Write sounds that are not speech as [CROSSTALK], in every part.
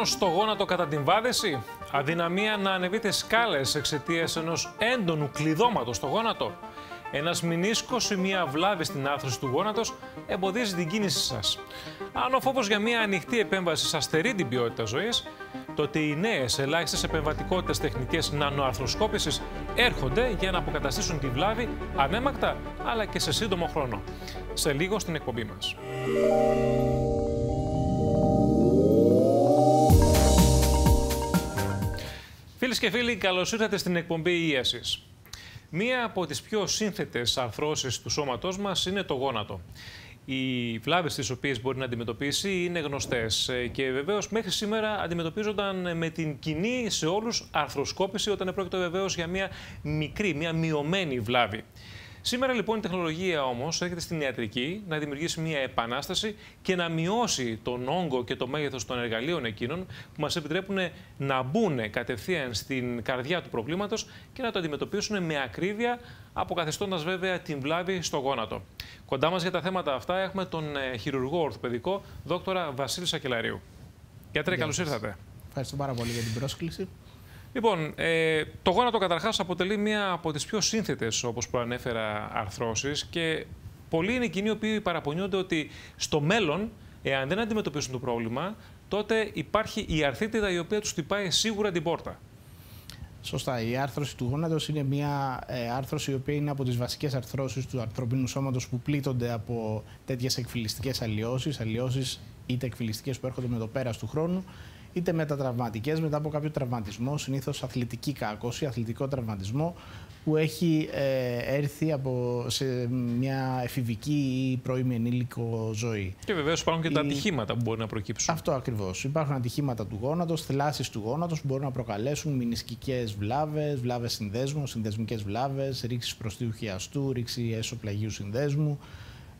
Πόνο στο γόνατο κατά την βάδεση, αδυναμία να ανεβείτε σκάλες εξαιτίας ενός έντονου κλειδώματος στο γόνατο. Ένας μηνίσκος ή μία βλάβη στην άρθρωση του γόνατος εμποδίζει την κίνηση σας. Αν ο φόβος για μία ανοιχτή επέμβαση σας στερεί την ποιότητα ζωής, τότε οι νέες ελάχιστες επεμβατικότητες τεχνικές νανοαρθροσκόπησης έρχονται για να αποκαταστήσουν τη βλάβη ανέμακτα αλλά και σε σύντομο χρόνο. Σε λίγο στην εκπομπή μας. Φίλες και φίλοι, καλώς ήρθατε στην εκπομπή Ίασης. Μία από τις πιο σύνθετες αρθρώσεις του σώματός μας είναι το γόνατο. Οι βλάβες τις οποίες μπορεί να αντιμετωπίσει είναι γνωστές και βεβαίως μέχρι σήμερα αντιμετωπίζονταν με την κοινή σε όλους αρθροσκόπηση όταν πρόκειται βεβαίως για μια μικρή, μια μειωμένη βλάβη. Σήμερα λοιπόν η τεχνολογία όμως έρχεται στην ιατρική να δημιουργήσει μια επανάσταση και να μειώσει τον όγκο και το μέγεθος των εργαλείων εκείνων που μας επιτρέπουν να μπουν κατευθείαν στην καρδιά του προβλήματος και να το αντιμετωπίσουν με ακρίβεια, αποκαθιστώντας βέβαια την βλάβη στο γόνατο. Κοντά μας για τα θέματα αυτά έχουμε τον ε, χειρουργό ορθοπαιδικό δόκτωρα Βασίλη Σακελαρίου. Γιατρέ, καλώς ήρθατε. Ευχαριστώ πάρα πολύ για την πρόσκληση. Λοιπόν, ε, το γόνατο καταρχάς αποτελεί μία από τις πιο σύνθετες, όπως προανέφερα, αρθρώσεις και πολλοί είναι εκείνοι οι οποίοι παραπονιούνται ότι στο μέλλον, εάν δεν αντιμετωπίσουν το πρόβλημα, τότε υπάρχει η αρθρίτιδα η οποία τους χτυπάει σίγουρα την πόρτα. Σωστά. Η άρθρωση του γόνατος είναι μια ε, άρθρωση η οποία είναι από τις βασικές αρθρώσεις του ανθρωπίνου σώματος που πλήττονται από τέτοιες εκφυλιστικές αλλοιώσεις, αλλοιώσεις είτε εκφυλιστικές που έρχονται με το πέρας του χρόνου, είτε μετατραυματικές μετά από κάποιο τραυματισμό, συνήθως αθλητική κάκωση, αθλητικό τραυματισμό που έχει ε, έρθει από, σε μια εφηβική ή πρώιμη ενήλικο ζωή. Και βεβαίως υπάρχουν και τα ατυχήματα που μπορεί να προκύψουν. Αυτό ακριβώς. Υπάρχουν ατυχήματα του γόνατος, θλάσεις του γόνατος που μπορούν να προκαλέσουν μηνυσκικέ βλάβες, βλάβες συνδέσμου, συνδεσμικές βλάβες, ρήξη προστίου χιαστού, ρήξη έσω πλαγίου συνδέσμου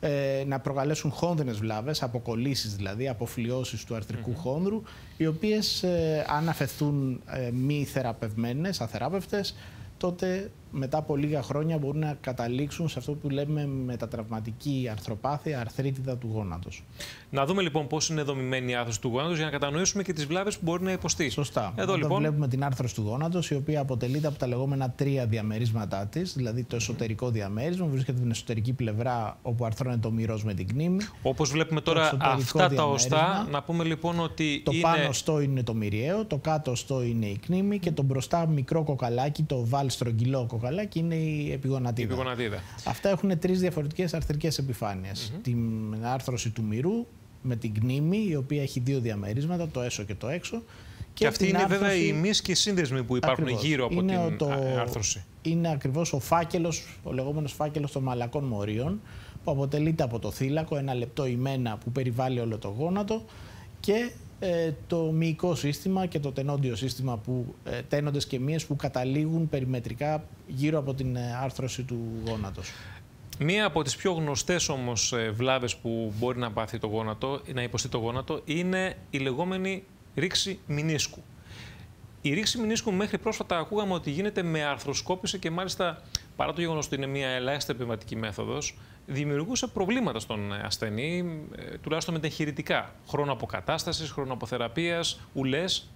ε, να προκαλέσουν χόνδρενες βλάβες, αποκολλήσεις δηλαδή, αποφλοιώσεις του αρθρικού χόνδρου, οι οποίες ε, αν αφαιθούν ε, μη θεραπευμένες, αθεράπευτες, τότε μετά από λίγα χρόνια μπορούν να καταλήξουν σε αυτό που λέμε μετατραυματική αρθροπάθεια, αρθρίτιδα του γόνατος. Να δούμε λοιπόν πώς είναι δομημένη η άρθρωση του γόνατος για να κατανοήσουμε και τις βλάβες που μπορεί να υποστεί. Σωστά. Εδώ λοιπόν βλέπουμε την άρθρωση του γόνατος, η οποία αποτελείται από τα λεγόμενα τρία διαμερίσματά της, δηλαδή το εσωτερικό διαμέρισμα, βρίσκεται στην εσωτερική πλευρά όπου αρθρώνεται το μυρός με την κνήμη. Όπως βλέπουμε τώρα αυτά τα οστά, να πούμε λοιπόν ότι. Το πάνω οστό είναι το μυριαίο, το κάτω οστό είναι η κνήμη και το μπροστά μικρό κοκαλάκι, το βάλ στρογγυλό κοκαλάκι, είναι η επιγονατίδα. Αυτά έχουν τρεις διαφορετικές αρθρικές επιφάνειες. Την άρθρωση του μυρού, με την κνήμη, η οποία έχει δύο διαμερίσματα, το έσω και το έξω. Και, αυτή είναι άρθρωση... βέβαια οι μυς και οι σύνδεσμοι που υπάρχουν γύρω από είναι την το... άρθρωση. Είναι ακριβώς ο φάκελος, ο λεγόμενος φάκελος των μαλακών μορίων, που αποτελείται από το θύλακο, ένα λεπτό ημένα που περιβάλλει όλο το γόνατο και ε, το μυϊκό σύστημα και το τενόντιο σύστημα που ε, τένοντες και μύες που καταλήγουν περιμετρικά γύρω από την ε, άρθρωση του γόνατος. Μία από τις πιο γνωστές όμως ε, βλάβες που μπορεί να πάθει το γόνατο, να υποστεί το γόνατο, είναι η λεγόμενη ρήξη μηνίσκου. Η ρήξη μηνίσκου μέχρι πρόσφατα ακούγαμε ότι γίνεται με αρθροσκόπηση και μάλιστα παρά το γεγονός ότι είναι μια ελάχιστη επεμβατική μέθοδος, δημιουργούσε προβλήματα στον ασθενή, ε, τουλάχιστον μετεχειρητικά. Χρόνο αποκατάστασης, χρόνο αποθεραπείας, ουλές.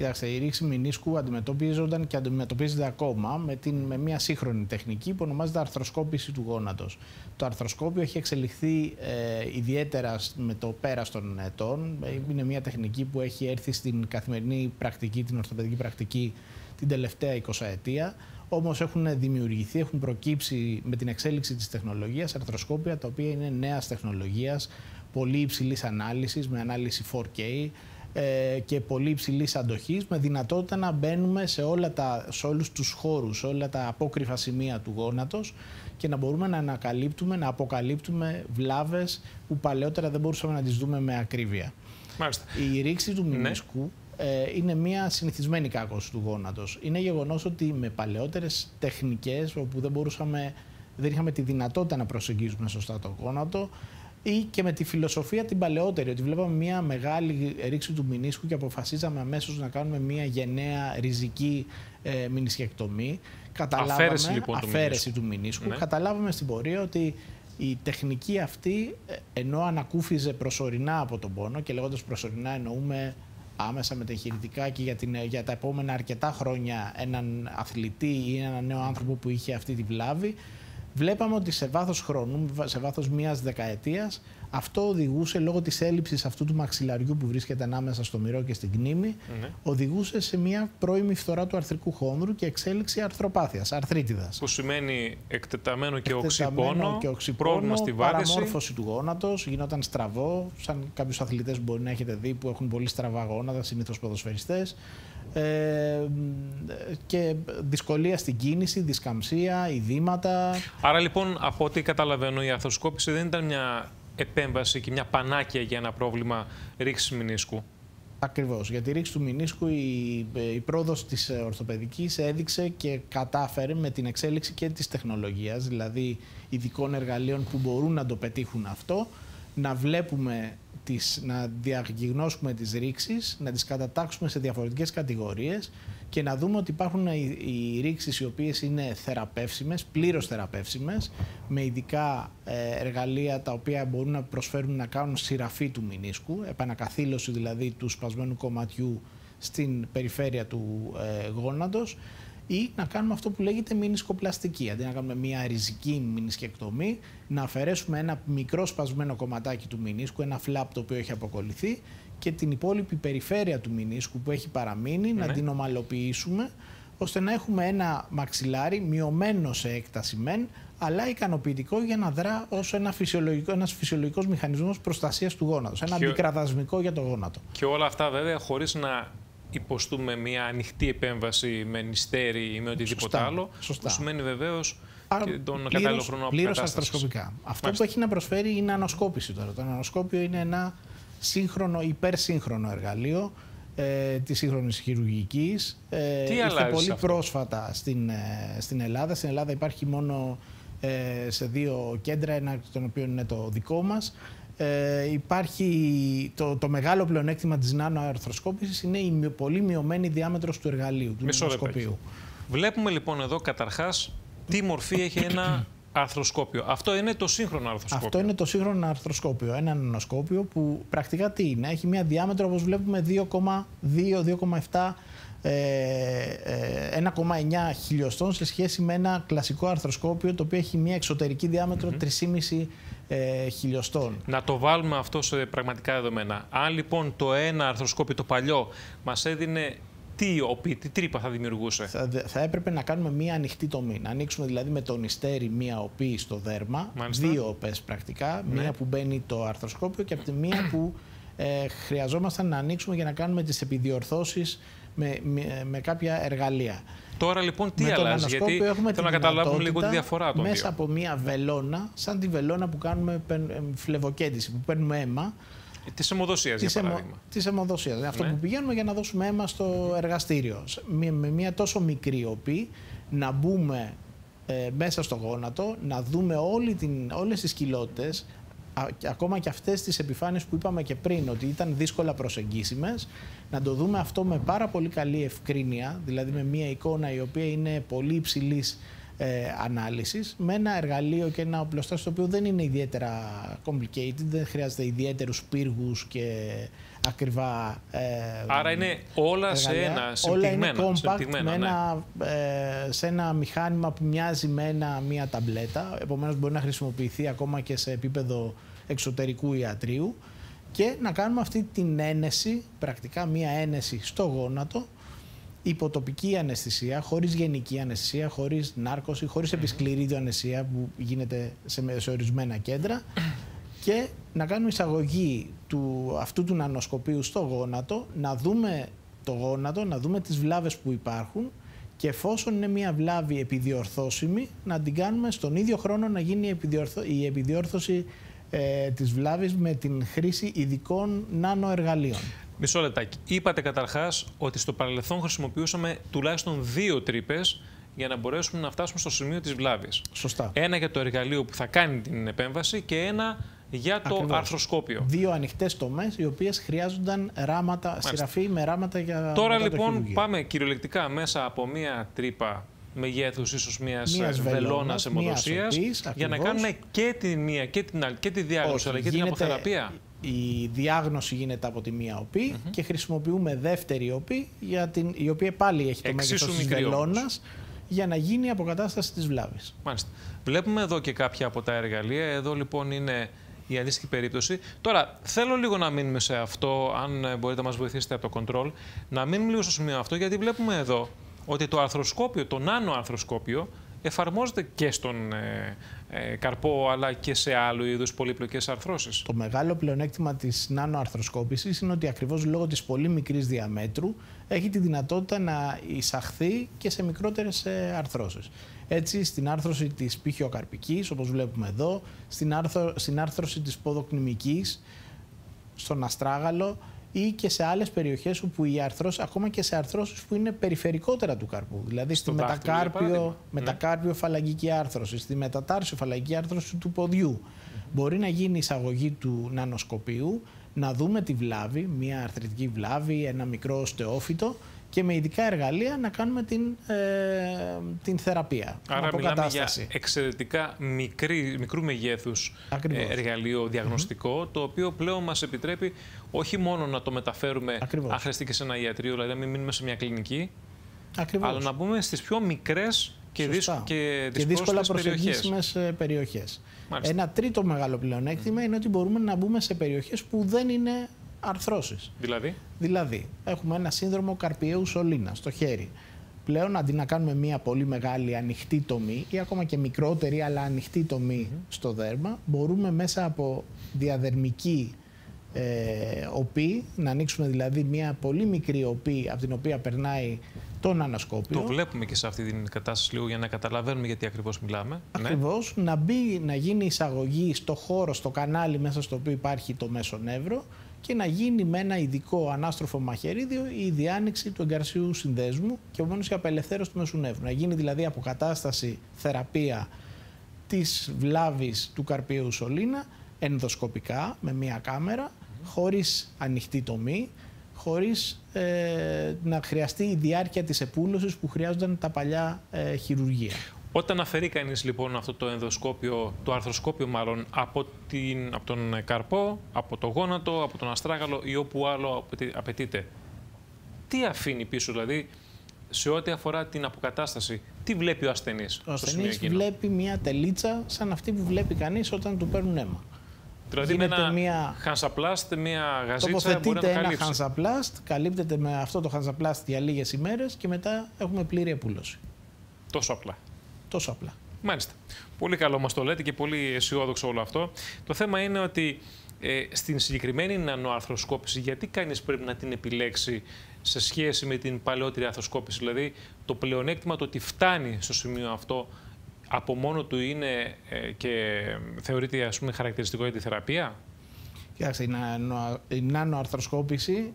Κοιτάξτε, η ρήξη μηνίσκου αντιμετωπίζονταν και αντιμετωπίζεται ακόμα με, την, με μια σύγχρονη τεχνική που ονομάζεται αρθροσκόπηση του γόνατος. Το αρθροσκόπιο έχει εξελιχθεί ε, ιδιαίτερα με το πέρας των ετών. Είναι μια τεχνική που έχει έρθει στην καθημερινή πρακτική, την ορθοπαιδική πρακτική την τελευταία 20 ετία. Όμως έχουν δημιουργηθεί, έχουν προκύψει με την εξέλιξη της τεχνολογίας αρθροσκόπια τα οποία είναι νέας τεχνολογίας, πολύ υψηλής ανάλυσης με ανάλυση 4K, ε, και πολύ υψηλής αντοχής, με δυνατότητα να μπαίνουμε σε, όλα τα, σε όλους τους χώρους, σε όλα τα απόκρυφα σημεία του γόνατος και να μπορούμε να ανακαλύπτουμε, να αποκαλύπτουμε βλάβες που παλαιότερα δεν μπορούσαμε να τις δούμε με ακρίβεια. Μάλιστα. Η ρήξη του μηνίσκου ναι. ε, είναι μια συνηθισμένη κάκωση του γόνατος. Είναι γεγονός ότι με παλαιότερες τεχνικές όπου δεν μπορούσαμε δεν είχαμε τη δυνατότητα να προσεγγίζουμε σωστά το γόνατο ή και με τη φιλοσοφία την παλαιότερη, ότι βλέπαμε μια μεγάλη ρήξη του μηνίσκου και αποφασίζαμε αμέσως να κάνουμε μια γενναία ριζική ε, μηνισκεκτομή. Καταλάβαμε, αφαίρεση, λοιπόν, αφαίρεση του μηνίσκου. Ναι. Καταλάβαμε στην πορεία ότι η τεχνική αυτή, ε, ενώ ανακούφιζε προσωρινά από τον πόνο και λέγοντας προσωρινά εννοούμε άμεσα μεταχειρητικά και για, την, για τα επόμενα αρκετά χρόνια έναν αθλητή ή έναν νέο άνθρωπο που είχε αυτή τη βλάβη, βλέπαμε ότι σε βάθος χρόνου, σε βάθος μιας δεκαετίας, αυτό οδηγούσε λόγω της έλλειψης αυτού του μαξιλαριού που βρίσκεται ανάμεσα στο μυρό και στην κνήμη, ναι. οδηγούσε σε μια πρώιμη φθορά του αρθρικού χόνδρου και εξέλιξη αρθροπάθειας, αρθρίτιδας. Που σημαίνει εκτεταμένο και οξυπόνο, και οξυπόνο πρόβλημα στη βάθηση. Παραμόρφωση του γόνατος, γινόταν στραβό, σαν κάποιους αθλητές μπορεί να έχετε δει που έχουν πολύ στραβά γόνατα, συνήθως ποδοσφαιριστές. Ε, και δυσκολία στην κίνηση, δισκαμψία, ειδήματα. Άρα λοιπόν από ό,τι καταλαβαίνω η αρθροσκόπηση δεν ήταν μια επέμβαση και μια πανάκια για ένα πρόβλημα ρήξης μηνίσκου. Ακριβώς. Για τη ρήξη του μηνίσκου η, η πρόοδος της ορθοπαιδικής έδειξε και κατάφερε με την εξέλιξη και της τεχνολογίας, δηλαδή ειδικών εργαλείων που μπορούν να το πετύχουν αυτό, να βλέπουμε τις, να διαγνώσουμε τις ρήξεις, να τις κατατάξουμε σε διαφορετικές κατηγορίες και να δούμε ότι υπάρχουν οι, οι ρήξεις οι οποίες είναι θεραπεύσιμες, πλήρως θεραπεύσιμες, με ειδικά ε, εργαλεία τα οποία μπορούν να προσφέρουν να κάνουν σειραφή του μηνίσκου, επανακαθήλωση δηλαδή του σπασμένου κομματιού στην περιφέρεια του ε, γόνατος ή να κάνουμε αυτό που λέγεται μηνισκοπλαστική. Αντί να κάνουμε μια ριζική μηνισκεκτομή, να αφαιρέσουμε ένα μικρό σπασμένο κομματάκι του μηνίσκου, ένα φλαπ το οποίο έχει αποκολληθεί και την υπόλοιπη περιφέρεια του μηνίσκου που έχει παραμείνει να ναι. την ομαλοποιήσουμε ώστε να έχουμε ένα μαξιλάρι μειωμένο σε έκταση μεν, αλλά ικανοποιητικό για να δρά ως ένα φυσιολογικό, ένας φυσιολογικός μηχανισμός προστασίας του γόνατος, ένα και... μικραδασμικό για το γόνατο. Και όλα αυτά βέβαια χωρίς να υποστούμε μια ανοιχτή επέμβαση με νηστέρι ή με οτιδήποτε άλλο. Σωστά. Που σημαίνει βεβαίως και τον κατάλληλο χρόνο Πλήρως αστροσκοπικά. Αυτό που έχει να προσφέρει είναι ανασκόπηση τώρα. Το ανασκόπιο είναι ένα σύγχρονο, υπερσύγχρονο εργαλείο ε, της σύγχρονης χειρουργικής. Ε, Τι ήρθε πολύ πρόσφατα στην, ε, στην Ελλάδα. Στην Ελλάδα υπάρχει μόνο ε, σε δύο κέντρα, ένα των οποίων είναι το δικό μας. Ε, υπάρχει το, το μεγάλο πλεονέκτημα της νανοαρθροσκόπησης είναι η πολύ μειωμένη διάμετρος του εργαλείου, του νανοσκοπίου. Βλέπουμε λοιπόν εδώ καταρχάς τι μορφή έχει ένα αρθροσκόπιο. Αυτό είναι το σύγχρονο αρθροσκόπιο. Αυτό είναι το σύγχρονο αρθροσκόπιο. Ένα νανοσκόπιο που πρακτικά τι είναι. Έχει μια διάμετρο όπως βλέπουμε 2,2-2,7 1,9 ε, χιλιοστών σε σχέση με ένα κλασικό αρθροσκόπιο το οποίο έχει μια εξωτερική διάμετρο 3,5 ε, χιλιοστών. Να το βάλουμε αυτό σε πραγματικά δεδομένα. Αν λοιπόν το ένα αρθροσκόπιο το παλιό μας έδινε τι οπί, τι τρύπα θα δημιουργούσε; Θα, θα έπρεπε να κάνουμε μία ανοιχτή τομή. Να ανοίξουμε δηλαδή με τον ιστέρι μία οπί στο δέρμα, Μάλιστα. δύο οπές πρακτικά, ναι. μία που μπαίνει το αρθροσκόπιο και από τη μία που ε, χρειαζόμασταν να ανοίξουμε για να κάνουμε τις επιδιορθώσεις με, με, κάποια εργαλεία. Τώρα λοιπόν τι αλλάζει, γιατί έχουμε θέλω να καταλάβουμε λίγο τη διαφορά των Μέσα από μία βελόνα, σαν τη βελόνα που κάνουμε φλεβοκέντηση, που παίρνουμε αίμα. Της αιμοδοσίας, για παράδειγμα. Της αιμοδοσίας. Δηλαδή αυτό ναι. που πηγαίνουμε για να δώσουμε αίμα στο εργαστήριο. Με μία τόσο μικρή οπή να μπούμε ε, μέσα στο γόνατο, να δούμε όλη την, όλες τις κοιλότητες, ακόμα και αυτές τις επιφάνειες που είπαμε και πριν ότι ήταν δύσκολα προσεγγίσιμες, να το δούμε αυτό με πάρα πολύ καλή ευκρίνεια, δηλαδή με μια εικόνα η οποία είναι πολύ υψηλής ε, ανάλυσης, με ένα εργαλείο και ένα οπλοστάσιο το οποίο δεν είναι ιδιαίτερα complicated, δεν χρειάζεται ιδιαίτερους πύργους και ακριβά ε, Άρα είναι όλα σε ένα, Όλα είναι compact με ναι. ένα, ε, σε ένα μηχάνημα που μοιάζει με ένα, μια ταμπλέτα, επομένως μπορεί να χρησιμοποιηθεί ακόμα και σε επίπεδο εξωτερικού ιατρίου. Και να κάνουμε αυτή την ένεση, πρακτικά μία ένεση στο γόνατο, υποτοπική αναισθησία, χωρίς γενική αναισθησία, χωρίς νάρκωση, χωρίς επισκληρίδιο αναισθησία που γίνεται σε, σε ορισμένα κέντρα και να κάνουμε εισαγωγή του, αυτού του νανοσκοπίου στο γόνατο, να δούμε το γόνατο, να δούμε τις βλάβες που υπάρχουν και εφόσον είναι μια βλάβη επιδιορθώσιμη, να την κάνουμε στον ίδιο χρόνο να γίνει η επιδιόρθωση ε, της βλάβης με την χρήση ειδικών νανοεργαλείων. Μισό λεπτάκι. Είπατε καταρχάς ότι στο παρελθόν χρησιμοποιούσαμε τουλάχιστον δύο τρύπες για να μπορέσουμε να φτάσουμε στο σημείο της βλάβης. Σωστά. Ένα για το εργαλείο που θα κάνει την επέμβαση και ένα για το Ακριβώς. αρθροσκόπιο. Δύο ανοιχτές τομές, οι οποίες χρειάζονταν ράματα, σειραφή με ράματα για. Τώρα λοιπόν πάμε κυριολεκτικά μέσα από μία τρύπα μεγέθους ίσως μιας βελόνας αιμοδοσία για να κάνουμε και τη μία και την άλλη και τη διάγνωση αλλά και την αποθεραπεία. Η διάγνωση γίνεται από τη μία οπή και χρησιμοποιούμε δεύτερη οπή, για την, η οποία πάλι έχει το μέγεθος της βελόνας, για να γίνει η αποκατάσταση της βλάβης. Μάλιστα. Βλέπουμε εδώ και κάποια από τα εργαλεία. Εδώ λοιπόν είναι η αντίστοιχη περίπτωση. Τώρα, θέλω λίγο να μείνουμε σε αυτό, αν μπορείτε να μας βοηθήσετε από το control, να μείνουμε λίγο στο σημείο αυτό, γιατί βλέπουμε εδώ ότι το αρθροσκόπιο, το νάνο αρθροσκόπιο, εφαρμόζεται και στον ε, ε, καρπό αλλά και σε άλλου είδους πολύπλοκες αρθρώσεις. Το μεγάλο πλεονέκτημα της νανοαρθροσκόπησης είναι ότι ακριβώς λόγω της πολύ μικρής διαμέτρου έχει τη δυνατότητα να εισαχθεί και σε μικρότερες ε, αρθρώσεις. Έτσι, στην άρθρωση της πύχιοκαρπικής, όπως βλέπουμε εδώ, στην, άρθρο, στην άρθρωση της ποδοκνημικής, στον αστράγαλο, ή και σε άλλες περιοχές όπου οι αρθρώσει, ακόμα και σε αρθρώσεις που είναι περιφερικότερα του καρπού. Δηλαδή στη μετακάρπιο, μετακάρπιο φαλαγγική άρθρωση, στη μετατάρσιο φαλαγγική άρθρωση του ποδιού. Μπορεί να γίνει εισαγωγή του νανοσκοπίου, να δούμε τη βλάβη, μια αρθρητική βλάβη, ένα μικρό στεόφυτο και με ειδικά εργαλεία να κάνουμε την, ε, την θεραπεία. Άρα μιλάμε για εξαιρετικά μικρή, μικρού μεγέθους ε, εργαλείο διαγνωστικό, το οποίο πλέον μας επιτρέπει όχι μόνο να το μεταφέρουμε Ακριβώς. αν χρειαστεί και σε ένα ιατρείο, δηλαδή να μην μείνουμε σε μια κλινική, Ακριβώς. αλλά να μπούμε στις πιο μικρές και, δύσκολε και, και δύσκολα προσεγγίσιμες περιοχές. περιοχές. Ένα τρίτο μεγάλο πλεονέκτημα είναι ότι μπορούμε να μπούμε σε περιοχές που δεν είναι αρθρώσεις. Δηλαδή; Δηλαδή, έχουμε ένα σύνδρομο καρπιαίου σωλήνας στο χέρι. Πλέον, αντί να κάνουμε μια πολύ μεγάλη ανοιχτή τομή ή ακόμα και μικρότερη αλλά ανοιχτή τομή στο δέρμα, μπορούμε μέσα από διαδερμική ε, οπή, να ανοίξουμε δηλαδή μια πολύ μικρή οπή από την οποία περνάει τον ανασκόπιο. Το βλέπουμε και σε αυτή την κατάσταση λίγο για να καταλαβαίνουμε γιατί ακριβώς μιλάμε. Ακριβώς, ναι. να μπει, να γίνει εισαγωγή στο χώρο, στο κανάλι μέσα στο οποίο υπάρχει το μέσο νεύρο και να γίνει με ένα ειδικό ανάστροφο μαχαιρίδιο η διάνοιξη του εγκαρσίου συνδέσμου και επομένως η απελευθέρωση του μεσουνεύρου. Να γίνει δηλαδή αποκατάσταση, θεραπεία της βλάβης του καρπίου σωλήνα ενδοσκοπικά με μία κάμερα, χωρίς ανοιχτή τομή, χωρίς ε, να χρειαστεί η διάρκεια της επούλωσης που χρειάζονταν τα παλιά ε, χειρουργία. Όταν αφαιρεί κανείς λοιπόν αυτό το ενδοσκόπιο, το αρθροσκόπιο μάλλον, από, την, από τον καρπό, από το γόνατο, από τον αστράγαλο ή όπου άλλο απαιτείται, τι αφήνει πίσω δηλαδή σε ό,τι αφορά την αποκατάσταση, τι βλέπει ο ασθενής. Ο ασθενής βλέπει μια τελίτσα σαν αυτή που βλέπει κανείς όταν του παίρνουν αίμα. Δηλαδή με ένα μια... χανσαπλάστ, μια γαζίτσα μπορεί να ένα χανσαπλάστ, καλύπτεται με αυτό το χανσαπλάστ για λίγες ημέρες και μετά έχουμε πλήρη επούλωση. Τόσο απλά. Τόσο απλά. Μάλιστα. Πολύ καλό μας το λέτε και πολύ αισιόδοξο όλο αυτό. Το θέμα είναι ότι ε, στην συγκεκριμένη νανοαρθροσκόπηση, γιατί κανείς πρέπει να την επιλέξει σε σχέση με την παλαιότερη αρθροσκόπηση; Δηλαδή, το πλεονέκτημα το ότι φτάνει στο σημείο αυτό από μόνο του είναι ε, και θεωρείται ας πούμε, χαρακτηριστικό για τη θεραπεία; Κοιτάξτε, η νανοαρθροσκόπηση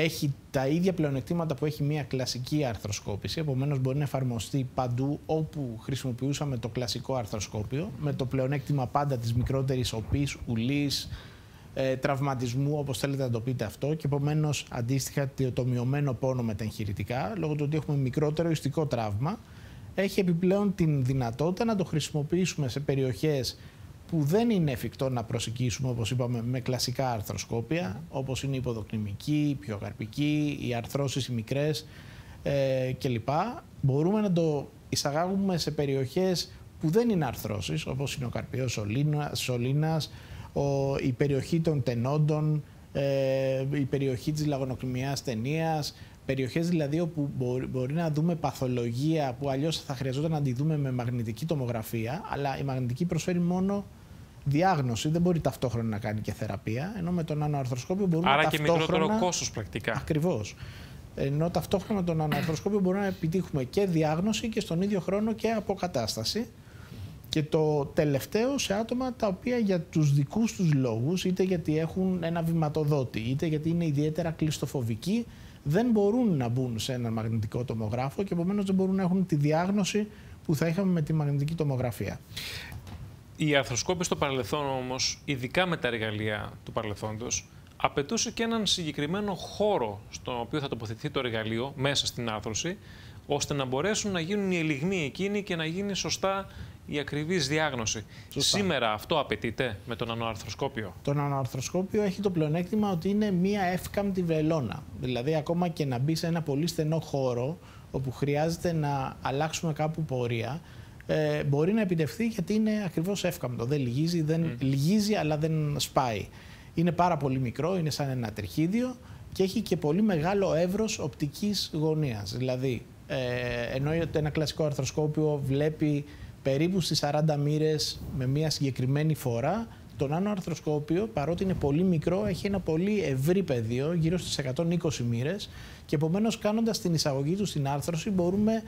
έχει τα ίδια πλεονεκτήματα που έχει μια κλασική αρθροσκόπηση, επομένως μπορεί να εφαρμοστεί παντού όπου χρησιμοποιούσαμε το κλασικό αρθροσκόπιο, με το πλεονέκτημα πάντα της μικρότερης οπής, ουλής, ε, τραυματισμού, όπως θέλετε να το πείτε αυτό, και επομένως αντίστοιχα το μειωμένο πόνο με τα εγχειρητικά, λόγω του ότι έχουμε μικρότερο ιστικό τραύμα, έχει επιπλέον την δυνατότητα να το χρησιμοποιήσουμε σε περιοχές που δεν είναι εφικτό να προσεγγίσουμε, όπως είπαμε, με κλασικά αρθροσκόπια, όπως είναι η υποδοκνημική, η πιοκαρπική, οι αρθρώσεις οι μικρές ε, κλπ. Μπορούμε να το εισαγάγουμε σε περιοχές που δεν είναι αρθρώσεις, όπως είναι ο καρπιός σωλήνα, σωλήνας, ο, η περιοχή των τενόντων, ε, η περιοχή της λαγονοκρημιάς ταινίας, περιοχές δηλαδή όπου μπορεί, μπορεί, να δούμε παθολογία που αλλιώς θα χρειαζόταν να τη δούμε με μαγνητική τομογραφία, αλλά η μαγνητική προσφέρει μόνο διάγνωση, δεν μπορεί ταυτόχρονα να κάνει και θεραπεία, ενώ με τον ανααρθροσκόπιο μπορούμε Άρα ταυτόχρονα... Άρα και μικρότερο κόστος πρακτικά. Ακριβώς. Ενώ ταυτόχρονα με τον ανααρθροσκόπιο μπορούμε να επιτύχουμε και διάγνωση και στον ίδιο χρόνο και αποκατάσταση. Και το τελευταίο σε άτομα τα οποία για τους δικούς τους λόγους, είτε γιατί έχουν ένα βηματοδότη, είτε γιατί είναι ιδιαίτερα κλειστοφοβικοί, δεν μπορούν να μπουν σε ένα μαγνητικό τομογράφο και επομένως δεν μπορούν να έχουν τη διάγνωση που θα είχαμε με τη μαγνητική τομογραφία. Η αρθροσκόπηση στο παρελθόν όμως, ειδικά με τα εργαλεία του παρελθόντος, απαιτούσε και έναν συγκεκριμένο χώρο στον οποίο θα τοποθετηθεί το εργαλείο μέσα στην άρθρωση, ώστε να μπορέσουν να γίνουν οι ελιγμοί εκείνοι και να γίνει σωστά η ακριβής διάγνωση. Σήμερα αυτό απαιτείται με το νανοαρθροσκόπιο. Το νανοαρθροσκόπιο έχει το πλεονέκτημα ότι είναι μία εύκαμπτη βελόνα. Δηλαδή ακόμα και να μπει σε ένα πολύ στενό χώρο όπου χρειάζεται να αλλάξουμε κάπου πορεία, ε, μπορεί να επιτευχθεί γιατί είναι ακριβώς εύκαμπτο. Δεν λυγίζει, δεν, λυγίζει αλλά δεν σπάει. Είναι πάρα πολύ μικρό, είναι σαν ένα τριχίδιο και έχει και πολύ μεγάλο εύρος οπτικής γωνίας. Δηλαδή, ε, ενώ ένα κλασικό αρθροσκόπιο βλέπει περίπου στις 40 μοίρες με μια συγκεκριμένη φορά, το νάνο αρθροσκόπιο, παρότι είναι πολύ μικρό, έχει ένα πολύ ευρύ πεδίο, γύρω στις 120 μοίρες και επομένως κάνοντας την εισαγωγή του στην άρθρωση μπορούμε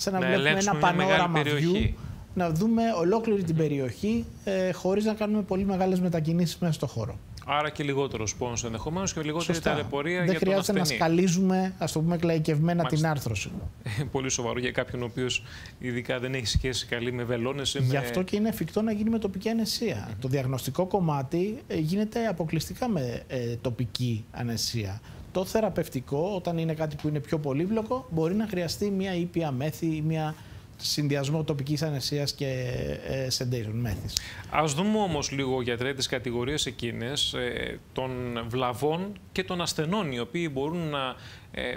σαν να, βλέπουμε ένα πανόραμα view, να δούμε ολόκληρη την περιοχή ε, χωρίς να κάνουμε πολύ μεγάλες μετακινήσεις μέσα στο χώρο. Άρα και λιγότερο πόνο ενδεχομένως και λιγότερη Σωστά. ταλαιπωρία Δεν για τον χρειάζεται να σκαλίζουμε, ας το πούμε, κλαϊκευμένα την άρθρωση. Πολύ σοβαρό για κάποιον ο οποίος ειδικά δεν έχει σχέση καλή με βελόνες. Γι' αυτό και είναι εφικτό να γίνει με τοπική αναισθησία. Το διαγνωστικό κομμάτι ε, γίνεται αποκλειστικά με ε, τοπική αναισθησία. Το θεραπευτικό, όταν είναι κάτι που είναι πιο πολύπλοκο, μπορεί να χρειαστεί μια ήπια μέθη ή μια συνδυασμό τοπικής ανεσίας και ε, sedation μέθης. Ας δούμε όμως λίγο γιατρέ τις κατηγορίες εκείνες ε, των βλαβών και των ασθενών οι οποίοι μπορούν να ε,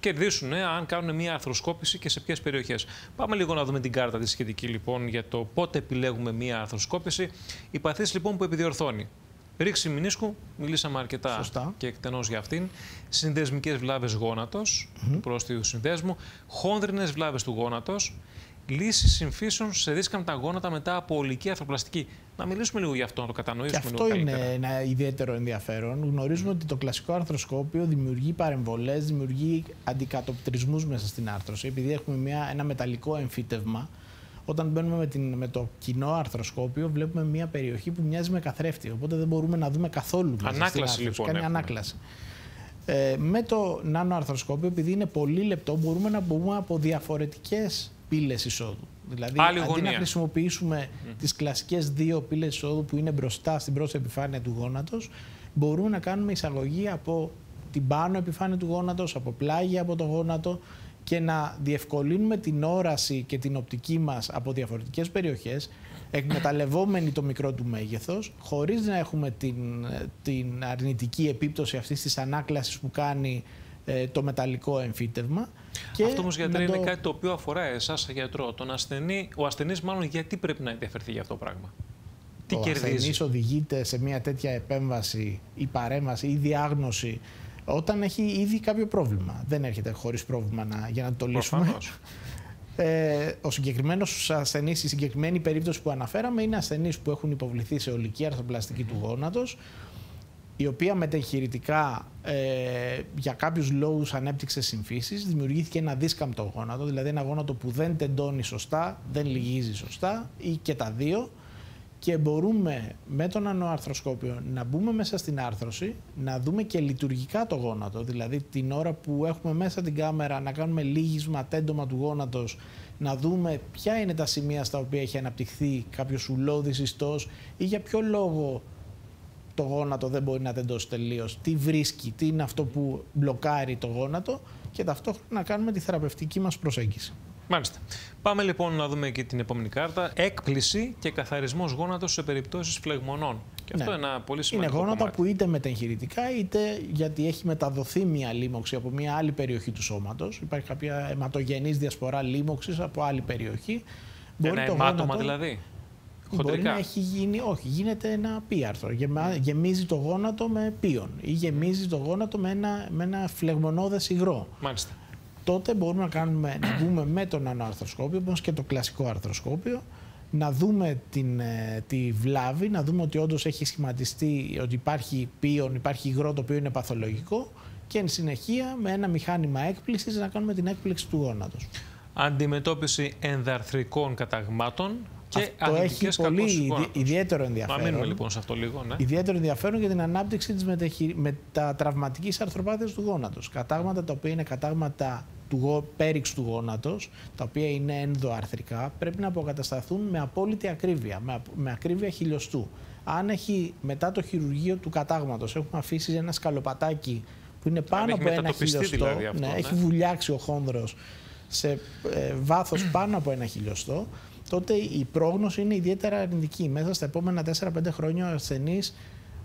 κερδίσουν ε, αν κάνουν μια αρθροσκόπηση και σε ποιες περιοχές. Πάμε λίγο να δούμε την κάρτα τη σχετική λοιπόν για το πότε επιλέγουμε μια αρθροσκόπηση. Η παθήση λοιπόν που επιδιορθώνει. Ρήξη μηνίσκου, μιλήσαμε αρκετά Σωστά. και εκτενώς για αυτήν. Συνδεσμικές βλάβες γόνατος, mm -hmm. του πρόσθετου συνδέσμου. Χόνδρινες βλάβες του γόνατος λύση συμφίσεων σε δίσκαμπτα γόνατα μετά από ολική αρθροπλαστική. Να μιλήσουμε λίγο για αυτό, να το κατανοήσουμε και αυτό λίγο είναι ένα ιδιαίτερο ενδιαφέρον. Γνωρίζουμε ότι το κλασικό αρθροσκόπιο δημιουργεί παρεμβολές, δημιουργεί αντικατοπτρισμούς μέσα στην άρθρωση. Επειδή έχουμε μια, ένα μεταλλικό εμφύτευμα, όταν μπαίνουμε με, την, με το κοινό αρθροσκόπιο, βλέπουμε μια περιοχή που μοιάζει με καθρέφτη. Οπότε δεν μπορούμε να δούμε καθόλου μέσα ανάκλαση, στην λοιπόν. Κάνει έχουμε. ανάκλαση. Ε, με το νάνο αρθροσκόπιο, επειδή είναι πολύ λεπτό, μπορούμε να μπούμε από διαφορετικές πύλες εισόδου. Δηλαδή, Άλλη αντί να χρησιμοποιήσουμε mm. τις κλασικές δύο πύλες εισόδου που είναι μπροστά στην πρώτη επιφάνεια του γόνατος, μπορούμε να κάνουμε εισαγωγή από την πάνω επιφάνεια του γόνατος, από πλάγια από το γόνατο και να διευκολύνουμε την όραση και την οπτική μας από διαφορετικές περιοχές εκμεταλλευόμενοι το μικρό του μέγεθος χωρίς να έχουμε την, την αρνητική επίπτωση αυτής της ανάκλασης που κάνει ε, το μεταλλικό εμφύτευμα. Και Αυτό όμως γιατρέ είναι κάτι το οποίο αφορά εσάς, γιατρό. Τον ασθενή, ο ασθενής, μάλλον γιατί πρέπει να ενδιαφερθεί για αυτό το πράγμα; Τι ο κερδίζει; Ο ασθενής οδηγείται σε μια τέτοια επέμβαση ή παρέμβαση ή διάγνωση όταν έχει ήδη κάποιο πρόβλημα. Δεν έρχεται χωρίς πρόβλημα να, για να το λύσουμε. Ε, ο συγκεκριμένος ασθενής, η συγκεκριμένη περίπτωση που αναφέραμε, είναι ασθενείς που έχουν υποβληθεί σε ολική αρθροπλαστική του γόνατος, η οποία μετεγχειρητικά ε, για κάποιους λόγους ανέπτυξε συμφίσεις, δημιουργήθηκε ένα δίσκαμπτο γόνατο, δηλαδή ένα γόνατο που δεν τεντώνει σωστά, δεν λυγίζει σωστά ή και τα δύο και μπορούμε με τον ανοαρθροσκόπιο να μπούμε μέσα στην άρθρωση, να δούμε και λειτουργικά το γόνατο, δηλαδή την ώρα που έχουμε μέσα την κάμερα να κάνουμε λίγισμα, τέντομα του γόνατος, να δούμε ποια είναι τα σημεία στα οποία έχει αναπτυχθεί κάποιος ουλώδης ιστός ή για ποιο λόγο το γόνατο δεν μπορεί να τεντώσει τελείως. Τι βρίσκει, τι είναι αυτό που μπλοκάρει το γόνατο και ταυτόχρονα να κάνουμε τη θεραπευτική μας προσέγγιση. Μάλιστα. Πάμε λοιπόν να δούμε και την επόμενη κάρτα. Έκπληση και καθαρισμός γόνατος σε περιπτώσεις φλεγμονών. Και αυτό ναι. είναι ένα πολύ σημαντικό. Είναι γόνατα κομμάτι. που είτε μετεγχειρητικά είτε γιατί έχει μεταδοθεί μια λίμωξη από μια άλλη περιοχή του σώματος. Υπάρχει κάποια αιματογενής διασπορά λίμωξης από άλλη περιοχή. Μπορεί ένα αιμάτωμα δηλαδή. Χοντρικά. Μπορεί να έχει γίνει, όχι, γίνεται ένα πίαρθρο. Γεμα, γεμίζει το γόνατο με πίον ή γεμίζει το γόνατο με ένα, με ένα φλεγμονώδες υγρό. Μάλιστα. Τότε μπορούμε να, κάνουμε, να μπούμε με τον ανοαρθροσκόπιο, όπως και το κλασικό αρθροσκόπιο, να δούμε την, ε, τη βλάβη, να δούμε ότι όντως έχει σχηματιστεί, ότι υπάρχει πίον, υπάρχει υγρό το οποίο είναι παθολογικό και εν συνεχεία με ένα μηχάνημα έκπλησης να κάνουμε την έκπληξη του γόνατος. Αντιμετώπιση ενδαρθρικών καταγμάτων και αυτό έχει πολύ ιδιαίτερο ενδιαφέρον. Να μείνουμε λοιπόν σε αυτό λίγο. Ναι. Ιδιαίτερο ενδιαφέρον για την ανάπτυξη της μετατραυματική αρθροπάθειας του γόνατος. Κατάγματα τα οποία είναι κατάγματα του πέριξ του γόνατος, τα οποία είναι ενδοαρθρικά, πρέπει να αποκατασταθούν με απόλυτη ακρίβεια, με, με ακρίβεια χιλιοστού. Αν έχει μετά το χειρουργείο του κατάγματος, έχουμε αφήσει ένα σκαλοπατάκι που είναι πάνω από ένα χιλιοστό, δηλαδή αυτό, ναι, ναι. έχει βουλιάξει ο χόνδρος σε ε, βάθος πάνω από ένα χιλιοστό, τότε η πρόγνωση είναι ιδιαίτερα αρνητική. Μέσα στα επόμενα 4-5 χρόνια ο ασθενής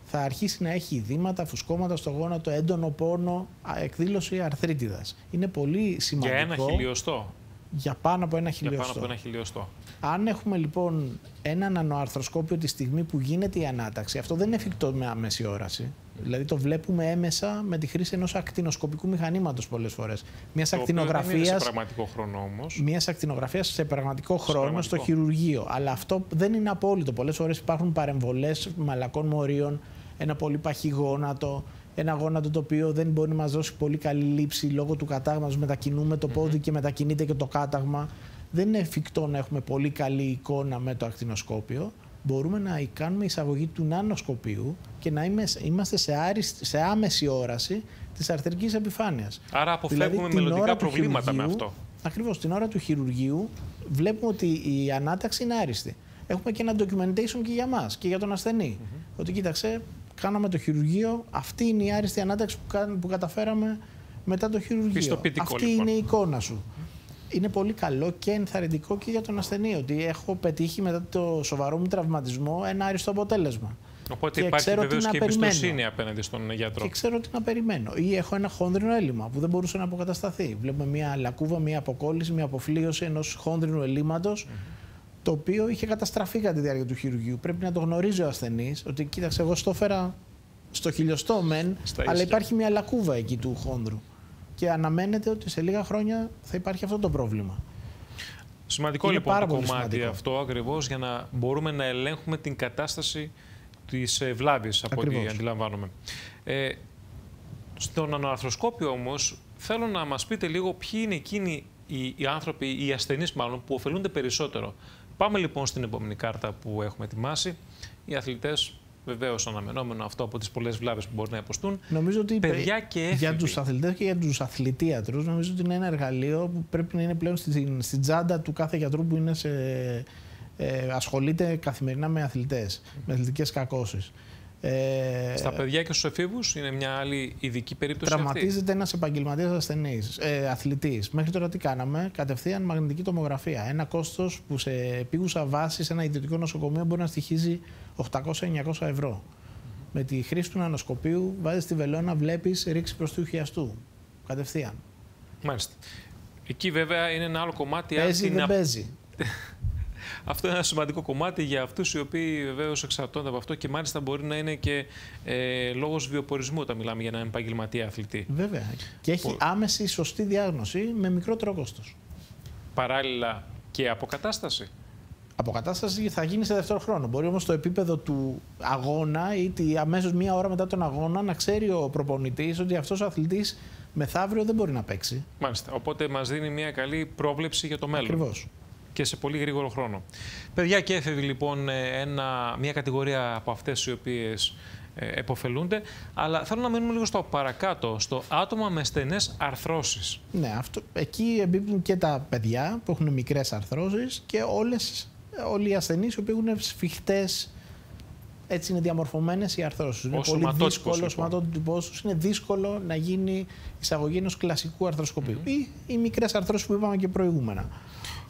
θα αρχίσει να έχει ειδήματα, φουσκώματα στο γόνατο, έντονο πόνο, εκδήλωση αρθρίτιδας. Είναι πολύ σημαντικό. Για ένα χιλιοστό. Για πάνω από ένα χιλιοστό. Για πάνω από ένα χιλιοστό. Αν έχουμε λοιπόν ένα νανοαρθροσκόπιο τη στιγμή που γίνεται η ανάταξη, αυτό δεν είναι εφικτό με άμεση όραση. Δηλαδή το βλέπουμε έμεσα με τη χρήση ενός ακτινοσκοπικού μηχανήματος πολλές φορές. Μιας ακτινογραφία. Σε πραγματικό χρόνο όμως. Μιας ακτινογραφίας σε πραγματικό χρόνο στο χειρουργείο. Αλλά αυτό δεν είναι απόλυτο. Πολλές φορές υπάρχουν παρεμβολές μαλακών μορίων, ένα πολύ παχύ γόνατο, ένα γόνατο το οποίο δεν μπορεί να μας δώσει πολύ καλή λήψη λόγω του κατάγματος. Μετακινούμε το πόδι και μετακινείται και το κάταγμα. Δεν είναι εφικτό να έχουμε πολύ καλή εικόνα με το ακτινοσκόπιο μπορούμε να κάνουμε εισαγωγή του νανοσκοπίου και να είμαστε σε, άριστη, σε άμεση όραση της αρθρικής επιφάνειας. Άρα αποφεύγουμε δηλαδή, μελλοντικά προβλήματα με αυτό. Ακριβώς. Την ώρα του χειρουργείου βλέπουμε ότι η ανάταξη είναι άριστη. Έχουμε και ένα documentation και για μας και για τον ασθενή. Ότι κοίταξε, κάναμε το χειρουργείο, αυτή είναι η άριστη ανάταξη που, που καταφέραμε μετά το χειρουργείο. Αυτή λοιπόν. είναι η εικόνα σου είναι πολύ καλό και ενθαρρυντικό και για τον ασθενή ότι έχω πετύχει μετά το σοβαρό μου τραυματισμό ένα άριστο αποτέλεσμα. Οπότε και υπάρχει βεβαίως και εμπιστοσύνη απέναντι στον γιατρό. Και ξέρω τι να περιμένω. Ή έχω ένα χόνδρινο έλλειμμα που δεν μπορούσε να αποκατασταθεί. Βλέπουμε μια λακκούβα, μια αποκόλληση, μια αποφλίωση ενός χόνδρινου ελλείμματος, το οποίο είχε καταστραφεί κατά τη διάρκεια του χειρουργείου. Πρέπει να το γνωρίζει ο ασθενής ότι κοίταξε, εγώ στο έφερα στο χιλιοστό μεν, αλλά υπάρχει μια λακκούβα εκεί του χόνδρου και αναμένεται ότι σε λίγα χρόνια θα υπάρχει αυτό το πρόβλημα. Σημαντικό Είναι λοιπόν το κομμάτι σημαντικό. αυτό ακριβώς για να μπορούμε να ελέγχουμε την κατάσταση της ε, βλάβης, από ό,τι αντιλαμβάνομαι. Ε, στον ανοαρθροσκόπιο όμως, θέλω να μας πείτε λίγο ποιοι είναι εκείνοι οι, οι άνθρωποι, οι ασθενείς μάλλον, που ωφελούνται περισσότερο. Πάμε λοιπόν στην επόμενη κάρτα που έχουμε ετοιμάσει. Οι αθλητές Βεβαίως αναμενόμενο αυτό από τις πολλές βλάβες που μπορεί να υποστούν. Νομίζω ότι παιδιά και έφηβοι. για τους αθλητές και για τους αθλητίατρους, νομίζω ότι είναι ένα εργαλείο που πρέπει να είναι πλέον στην, στην τσάντα του κάθε γιατρού που είναι σε, ε, ασχολείται καθημερινά με αθλητές, με αθλητικές κακώσεις. Ε, Στα παιδιά και στους εφήβους είναι μια άλλη ειδική περίπτωση. Τραυματίζεται ένας επαγγελματίας ασθενής, ε, αθλητής. Μέχρι τώρα τι κάναμε, κατευθείαν μαγνητική τομογραφία. Ένα κόστος που σε επίγουσα βάση σε ένα ιδιωτικό νοσοκομείο μπορεί να στοιχίζει 800-900 ευρώ. Με τη χρήση του νανοσκοπίου βάζεις τη βελόνα, βλέπεις ρήξη προς του χιαστού. Κατευθείαν. Μάλιστα. Εκεί βέβαια είναι ένα άλλο κομμάτι. Παίζει ή δεν παίζει; [LAUGHS] Αυτό είναι ένα σημαντικό κομμάτι για αυτούς οι οποίοι βεβαίως εξαρτώνται από αυτό και μάλιστα μπορεί να είναι και ε, λόγος βιοπορισμού όταν μιλάμε για έναν επαγγελματία αθλητή. Βέβαια. Και έχει άμεση σωστή διάγνωση με μικρότερο κόστος. Παράλληλα και αποκατάσταση. Αποκατάσταση θα γίνει σε δεύτερο χρόνο. Μπορεί όμως το επίπεδο του αγώνα ή αμέσως μία ώρα μετά τον αγώνα να ξέρει ο προπονητής ότι αυτός ο αθλητής μεθαύριο δεν μπορεί να παίξει. Μάλιστα. Οπότε μας δίνει μια καλή πρόβλεψη για το μέλλον. Ακριβώς και σε πολύ γρήγορο χρόνο. Παιδιά και έφευγε λοιπόν ε, ένα, μια κατηγορία από αυτές οι οποίες ε, εποφελούνται, αλλά θέλω να μείνουμε λίγο στο παρακάτω, στο άτομα με στενές αρθρώσεις. Ναι, αυτό, εκεί εμπίπτουν και τα παιδιά που έχουν μικρές αρθρώσεις και όλες, όλοι οι ασθενείς οι οποίοι έχουν σφιχτές έτσι είναι διαμορφωμένες οι αρθρώσεις. Είναι πολύ δύσκολος, λοιπόν. σωματότυπος είναι δύσκολο να γίνει εισαγωγή ενός κλασικού αρθροσκοπίου. Mm Ή οι μικρές αρθρώσεις που είπαμε και προηγούμενα.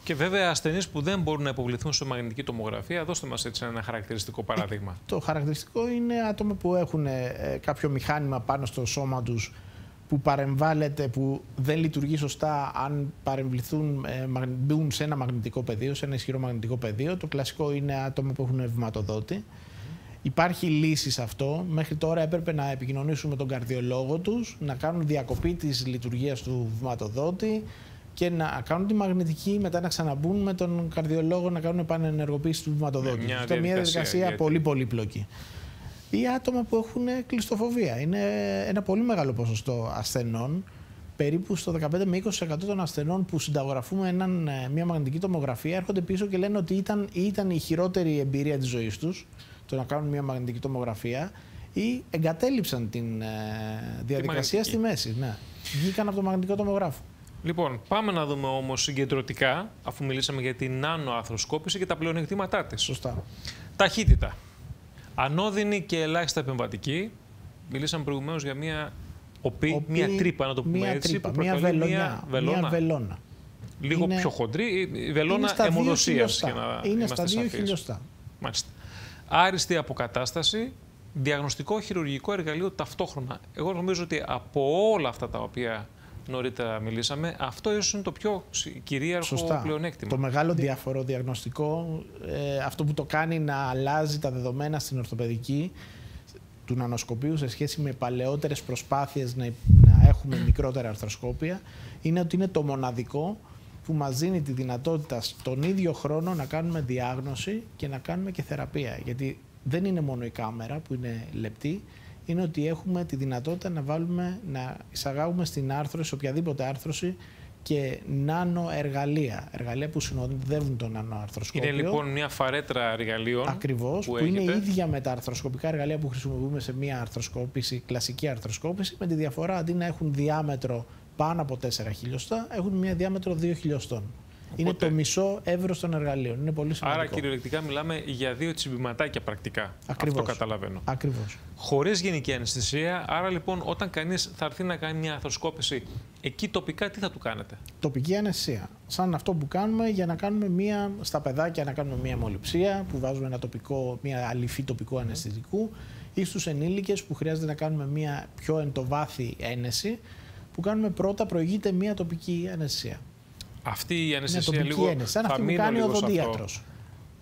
Και βέβαια ασθενείς που δεν μπορούν να υποβληθούν σε μαγνητική τομογραφία, δώστε μας έτσι ένα χαρακτηριστικό παράδειγμα. το χαρακτηριστικό είναι άτομα που έχουν ε, κάποιο μηχάνημα πάνω στο σώμα τους που παρεμβάλλεται, που δεν λειτουργεί σωστά αν παρεμβληθούν, ε, μπουν σε ένα μαγνητικό πεδίο, σε ένα ισχυρό μαγνητικό πεδίο. Το κλασικό είναι άτομα που έχουν βηματοδότη. Υπάρχει λύση σε αυτό. Μέχρι τώρα έπρεπε να επικοινωνήσουν με τον καρδιολόγο τους, να κάνουν διακοπή της λειτουργίας του βηματοδότη, και να κάνουν τη μαγνητική, μετά να ξαναμπούν με τον καρδιολόγο να κάνουν επανενεργοποίηση του βηματοδότη. Μια Αυτό είναι μια διαδικασία πολύ πολύπλοκη. Ή άτομα που έχουν κλειστοφοβία. Είναι ένα πολύ μεγάλο ποσοστό ασθενών. Περίπου στο 15 με 20% των ασθενών που συνταγογραφούμε έναν, ε, μια μαγνητική τομογραφία έρχονται πίσω και λένε ότι ήταν, ήταν η χειρότερη εμπειρία της ζωής τους το να κάνουν μια μαγνητική τομογραφία ή εγκατέλειψαν την ε, διαδικασία στη μέση. Ναι. Βγήκαν από το μαγνητικό τομογράφο. Λοιπόν, πάμε να δούμε όμως συγκεντρωτικά, αφού μιλήσαμε για την νανοαθροσκόπηση και τα πλεονεκτήματά της. Σωστά. Ταχύτητα. Ανώδυνη και ελάχιστα επεμβατική. Μιλήσαμε προηγουμένως για μια οπή, μια τρύπα, να το πούμε μια έτσι. Τρύπα, μια βελονιά. Μια βελόνα. Λίγο είναι, πιο χοντρή, η βελόνα αιμοδοσίας. Είναι στα δύο χιλιοστά. Μάλιστα. Άριστη αποκατάσταση, διαγνωστικό χειρουργικό εργαλείο ταυτόχρονα. Εγώ νομίζω ότι από όλα αυτά τα οποία νωρίτερα μιλήσαμε, αυτό ίσως είναι το πιο κυρίαρχο Σωστά. πλεονέκτημα. Το μεγάλο διαφορό διαγνωστικό, ε, αυτό που το κάνει να αλλάζει τα δεδομένα στην ορθοπαιδική του νανοσκοπίου σε σχέση με παλαιότερες προσπάθειες να, να έχουμε μικρότερα αρθροσκόπια, είναι ότι είναι το μοναδικό που μας δίνει τη δυνατότητα στον ίδιο χρόνο να κάνουμε διάγνωση και να κάνουμε και θεραπεία. Γιατί δεν είναι μόνο η κάμερα που είναι λεπτή, είναι ότι έχουμε τη δυνατότητα να βάλουμε, να εισαγάγουμε στην άρθρωση, οποιαδήποτε άρθρωση, και νάνο εργαλεία. Εργαλεία που συνοδεύουν το νάνο αρθροσκόπιο. Είναι λοιπόν μια φαρέτρα εργαλείων. Ακριβώς, που, που είναι ίδια με τα αρθροσκοπικά εργαλεία που χρησιμοποιούμε σε μια αρθροσκόπηση, κλασική αρθροσκόπηση, με τη διαφορά αντί να έχουν διάμετρο πάνω από 4 χιλιοστά, έχουν μια διάμετρο 2 χιλιοστών. Είναι το μισό εύρος των εργαλείων. Είναι πολύ σημαντικό. Άρα κυριολεκτικά μιλάμε για δύο τσιμπηματάκια πρακτικά. Ακριβώς. Αυτό καταλαβαίνω. Ακριβώς. Χωρίς γενική αναισθησία. Άρα λοιπόν, όταν κανείς θα έρθει να κάνει μια αρθροσκόπηση, εκεί τοπικά τι θα του κάνετε; Τοπική αναισθησία. Σαν αυτό που κάνουμε για να κάνουμε μια, στα παιδάκια να κάνουμε μια μολυψία, που βάζουμε ένα τοπικό, μια αληφή τοπικού αναισθητικού, ή στους ενήλικες που χρειάζεται να κάνουμε μια πιο εντοβάθη ένεση, που κάνουμε πρώτα προηγείται μια τοπική αναισθησία. Αυτή η αναισθησία λίγο ένεση, σαν αυτή που κάνει ο δοντίατρος.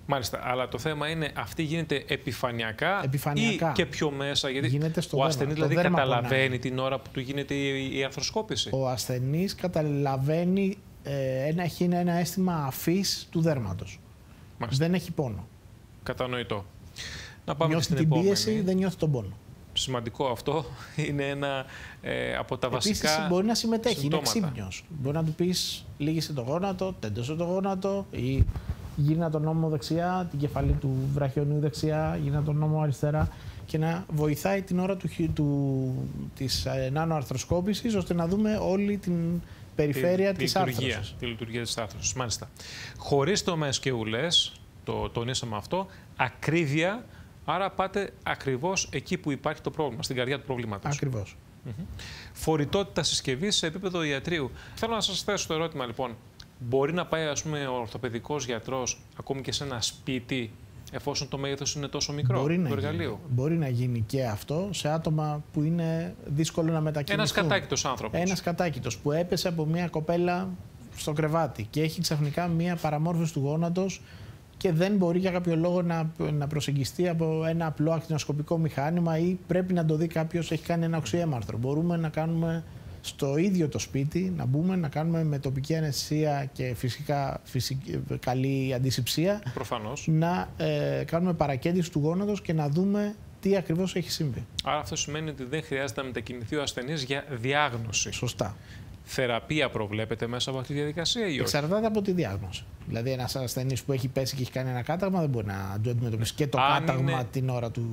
Μάλιστα, αλλά το θέμα είναι αυτή γίνεται επιφανειακά, επιφανειακά. ή και πιο μέσα. Γιατί γίνεται στο ο ασθενής δηλαδή καταλαβαίνει την ώρα που του γίνεται η, αρθροσκόπηση. Ο ασθενής καταλαβαίνει, ε, ένα, έχει ένα αίσθημα αφής του δέρματος. Δεν έχει πόνο. Κατανοητό. Να πάμε νιώθει στην την επόμενη. πίεση, δεν νιώθει τον πόνο σημαντικό αυτό. [LAUGHS] Είναι ένα ε, από τα Επίσης, βασικά. μπορεί να συμμετέχει, συμπτώματα. είναι ξύπνιος. Μπορεί να του πεις λίγησε το γόνατο, τέντωσε το γόνατο ή γίνα τον νόμο δεξιά, την κεφαλή του βραχιονίου δεξιά, γίνα τον νόμο αριστερά και να βοηθάει την ώρα του, του, της ε, νανοαρθροσκόπησης ώστε να δούμε όλη την περιφέρεια τη, της άρθρωσης. Τη λειτουργία της άρθρωσης, μάλιστα. Χωρίς τομές και ουλές, το τονίσαμε αυτό, ακρίβεια Άρα πάτε ακριβώς εκεί που υπάρχει το πρόβλημα, στην καρδιά του προβλήματος. Ακριβώς. Mm -hmm. Φορητότητα συσκευής σε επίπεδο ιατρίου. Θέλω να σας θέσω το ερώτημα λοιπόν. Μπορεί να πάει ας πούμε, ο ορθοπαιδικός γιατρός ακόμη και σε ένα σπίτι, εφόσον το μέγεθος είναι τόσο μικρό μπορεί του εργαλείου. Γίνει. Μπορεί να γίνει και αυτό σε άτομα που είναι δύσκολο να μετακινηθούν. Ένας κατάκητος άνθρωπος. Ένας κατάκητος που έπεσε από μια κοπέλα στο κρεβάτι και έχει ξαφνικά μια παραμόρφωση του γόνατος και δεν μπορεί για κάποιο λόγο να, να προσεγγιστεί από ένα απλό ακτινοσκοπικό μηχάνημα ή πρέπει να το δει κάποιος έχει κάνει ένα οξυέμαρθρο. Μπορούμε να κάνουμε στο ίδιο το σπίτι, να μπούμε, να κάνουμε με τοπική αναισθησία και φυσικά φυσική, καλή αντισηψία. Προφανώς. Να ε, κάνουμε παρακέντηση του γόνατος και να δούμε τι ακριβώς έχει συμβεί. Άρα αυτό σημαίνει ότι δεν χρειάζεται να μετακινηθεί ο ασθενής για διάγνωση. Σωστά θεραπεία προβλέπεται μέσα από αυτή τη διαδικασία ή όχι; Εξαρτάται από τη διάγνωση. Δηλαδή, ένας ασθενής που έχει πέσει και έχει κάνει ένα κάταγμα δεν μπορεί να το αντιμετωπίσει και το αν κάταγμα είναι... την ώρα του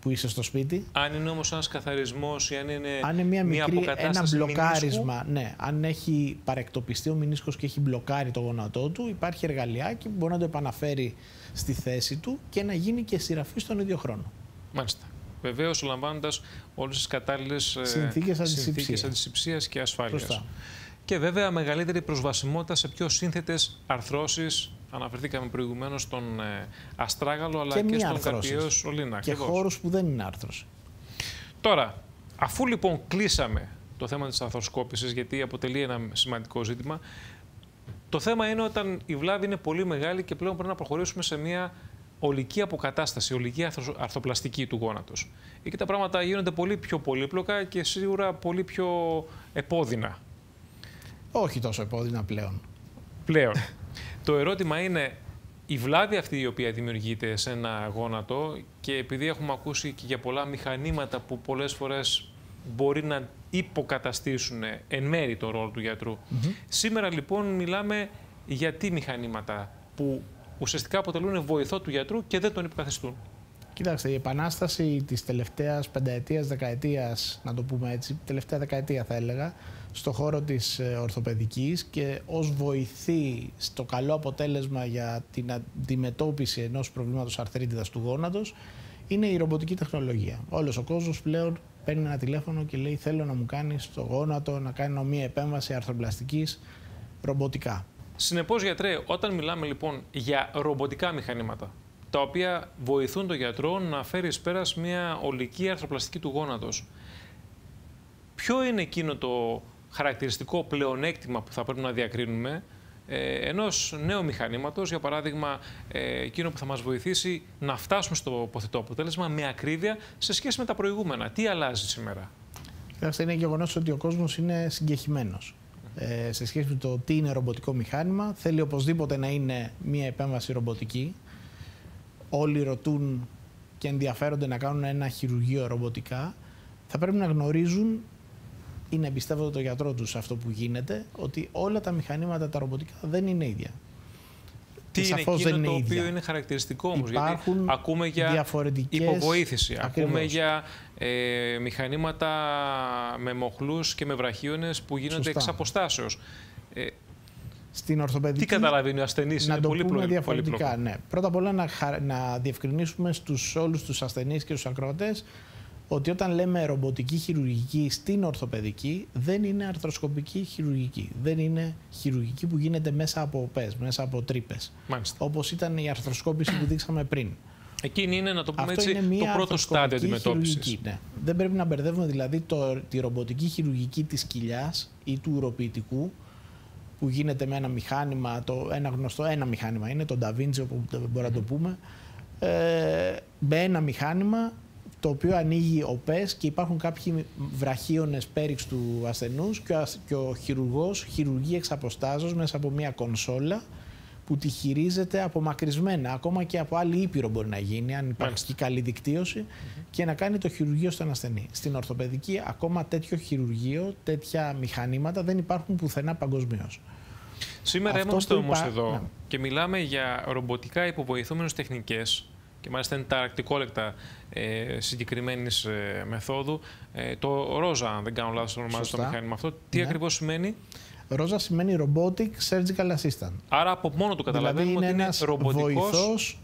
που είσαι στο σπίτι. Αν είναι όμως ένας καθαρισμός ή αν είναι, αν είναι μια, μικρή, μια ένα μπλοκάρισμα, ναι. Αν έχει παρεκτοπιστεί ο μηνίσκο και έχει μπλοκάρει το γόνατό του, υπάρχει εργαλειάκι που μπορεί να το επαναφέρει στη θέση του και να γίνει και σειραφή στον ίδιο χρόνο. Μάλιστα. Βεβαίως, λαμβάνοντας όλες τις κατάλληλες συνθήκες αντισηψία και ασφάλειας. Και βέβαια μεγαλύτερη προσβασιμότητα σε πιο σύνθετες αρθρώσεις. Αναφερθήκαμε προηγουμένως στον ε, Αστράγαλο αλλά και, και στον Καρπιαίο Σολίνα. Και χώρους που δεν είναι άρθρωση. Τώρα, αφού λοιπόν κλείσαμε το θέμα της αρθροσκόπησης, γιατί αποτελεί ένα σημαντικό ζήτημα, το θέμα είναι όταν η βλάβη είναι πολύ μεγάλη και πλέον πρέπει να προχωρήσουμε σε μια ολική αποκατάσταση, ολική αρθοπλαστική του γόνατος. Εκεί τα πράγματα γίνονται πολύ πιο πολύπλοκα και σίγουρα πολύ πιο επώδυνα. Όχι τόσο επώδυνα πλέον. Πλέον. το ερώτημα είναι, η βλάβη αυτή η οποία δημιουργείται σε ένα γόνατο και επειδή έχουμε ακούσει και για πολλά μηχανήματα που πολλές φορές μπορεί να υποκαταστήσουν εν μέρη το ρόλο του γιατρού. Σήμερα λοιπόν μιλάμε για τι μηχανήματα που ουσιαστικά αποτελούν βοηθό του γιατρού και δεν τον υποκαθιστούν. Κοιτάξτε, η επανάσταση της τελευταίας πενταετίας, δεκαετίας, να το πούμε έτσι, τελευταία δεκαετία θα έλεγα, στο χώρο της ε, ορθοπαιδικής και ως βοηθή στο καλό αποτέλεσμα για την αντιμετώπιση ενός προβλήματος αρθρίτιδας του γόνατος, είναι η ρομποτική τεχνολογία. Όλος ο κόσμος πλέον παίρνει ένα τηλέφωνο και λέει: Θέλω να μου κάνεις το γόνατο, να κάνω μια επέμβαση αρθροπλαστικής ρομποτικά. Συνεπώς, γιατρέ, όταν μιλάμε λοιπόν για ρομποτικά μηχανήματα, τα οποία βοηθούν τον γιατρό να φέρει εις πέρας μια ολική αρθροπλαστική του γόνατος, ποιο είναι εκείνο το χαρακτηριστικό πλεονέκτημα που θα πρέπει να διακρίνουμε ε, ενός νέου μηχανήματος, για παράδειγμα ε, εκείνο που θα μας βοηθήσει να φτάσουμε στο ποθετό αποτέλεσμα με ακρίβεια σε σχέση με τα προηγούμενα. Τι αλλάζει σήμερα; Κοιτάξτε, είναι γεγονός ότι ο κόσμος είναι συγκεχημένος. Ε, σε σχέση με το τι είναι ρομποτικό μηχάνημα, θέλει οπωσδήποτε να είναι μια επέμβαση ρομποτική. Όλοι ρωτούν και ενδιαφέρονται να κάνουν ένα χειρουργείο ρομποτικά. Θα πρέπει να γνωρίζουν ή να εμπιστεύονται το γιατρό τους σε αυτό που γίνεται, ότι όλα τα μηχανήματα τα ρομποτικά δεν είναι ίδια. Τι είναι εκείνο δεν είναι το ίδια. οποίο είναι χαρακτηριστικό όμως, Υπάρχουν γιατί ακούμε για διαφορετικές- υποβοήθηση, ακούμε Ακριβώς. για ε, μηχανήματα με μοχλούς και με βραχίονες που γίνονται Σωστά. εξ αποστάσεως. Ε, Στην ορθοπαιδική. τι καταλαβαίνει ο ασθενής, να είναι το πολύ πούμε πλο- διαφορετικά. πολύπλοκο. Ναι. Πρώτα απ' όλα να, χα- να διευκρινίσουμε στους όλους τους ασθενείς και τους ακροατές ότι όταν λέμε ρομποτική χειρουργική στην ορθοπαιδική δεν είναι αρθροσκοπική χειρουργική. Δεν είναι χειρουργική που γίνεται μέσα από οπές, μέσα από τρύπες. Μάλιστα. Όπως ήταν η αρθροσκόπηση που δείξαμε πριν. Εκείνη είναι, να το πούμε Αυτό έτσι, είναι μια το πρώτο στάδιο αρθροσκοπική αντιμετώπισης. χειρουργική, Ναι. Δεν πρέπει να μπερδεύουμε δηλαδή το, τη ρομποτική χειρουργική της κοιλιάς ή του ουροποιητικού που γίνεται με ένα μηχάνημα, το, ένα γνωστό ένα μηχάνημα είναι, το Da Vinci, όπου μπορούμε να το πούμε, ε, με ένα μηχάνημα το οποίο ανοίγει οπές και υπάρχουν κάποιοι βραχίονες πέριξ του ασθενούς και ο, ασ- και ο χειρουργός χειρουργεί εξ αποστάζως μέσα από μια κονσόλα που τη χειρίζεται απομακρυσμένα. Ακόμα και από άλλη ήπειρο μπορεί να γίνει, αν υπάρχει Μάλιστα. και καλή δικτύωση, και να κάνει το χειρουργείο στον ασθενή. Στην ορθοπαιδική, ακόμα τέτοιο χειρουργείο, τέτοια μηχανήματα δεν υπάρχουν πουθενά παγκοσμίως. Σήμερα Αυτό είμαστε που όμως υπά- εδώ ναι. και μιλάμε για ρομποτικά υποβοηθούμενες τεχνικές και μάλιστα είναι τα αρκτικόλεκτα ε, συγκεκριμένης ε, μεθόδου. Ε, το ρόζα, αν δεν κάνω λάθος, ονομάζεται το Σωστά. μηχάνημα αυτό. Τι Ναι. ακριβώς σημαίνει; Ρόζα σημαίνει Robotic Surgical Assistant. Άρα από μόνο του Δηλαδή καταλαβαίνουμε είναι ότι είναι ένας ρομποτικός. βοηθός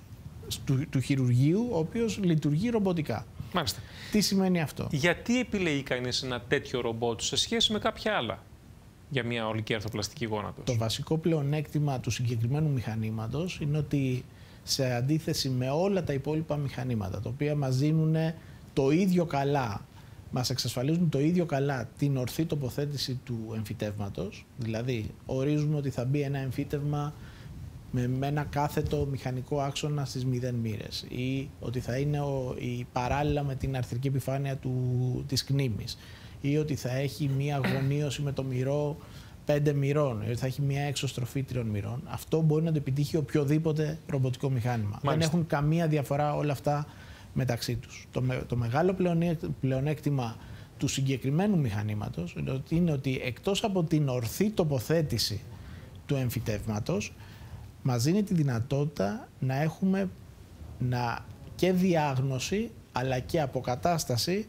του, του χειρουργείου, ο οποίος λειτουργεί ρομποτικά. Μάλιστα. Τι σημαίνει αυτό; Γιατί επιλέγει κανείς ένα τέτοιο ρομπότ σε σχέση με κάποια άλλα για μια ολική αρθροπλαστική γόνατος; Το βασικό πλεονέκτημα του συγκεκριμένου μηχανήματος είναι ότι σε αντίθεση με όλα τα υπόλοιπα μηχανήματα, τα οποία μας δίνουν το ίδιο καλά, μας εξασφαλίζουν το ίδιο καλά την ορθή τοποθέτηση του εμφυτεύματος, δηλαδή ορίζουμε ότι θα μπει ένα εμφύτευμα με, με ένα κάθετο μηχανικό άξονα στις μηδέν μοίρες ή ότι θα είναι ο, η παράλληλα με την αρθρική επιφάνεια του, της κνήμης ή ότι θα έχει μία γωνίωση με το μυρό πέντε μοιρών ή ότι θα έχει μία έξωστροφή τριών μοιρών. Αυτό μπορεί να το επιτύχει οποιοδήποτε ρομποτικό μηχάνημα. Δεν Μάλιστα. έχουν καμία διαφορά όλα αυτά μεταξύ τους. Το, με- το μεγάλο πλεονέκ- πλεονέκτημα του συγκεκριμένου μηχανήματος είναι ότι, είναι ότι εκτός από την ορθή τοποθέτηση του εμφυτεύματος μας δίνει τη δυνατότητα να έχουμε να, και διάγνωση αλλά και αποκατάσταση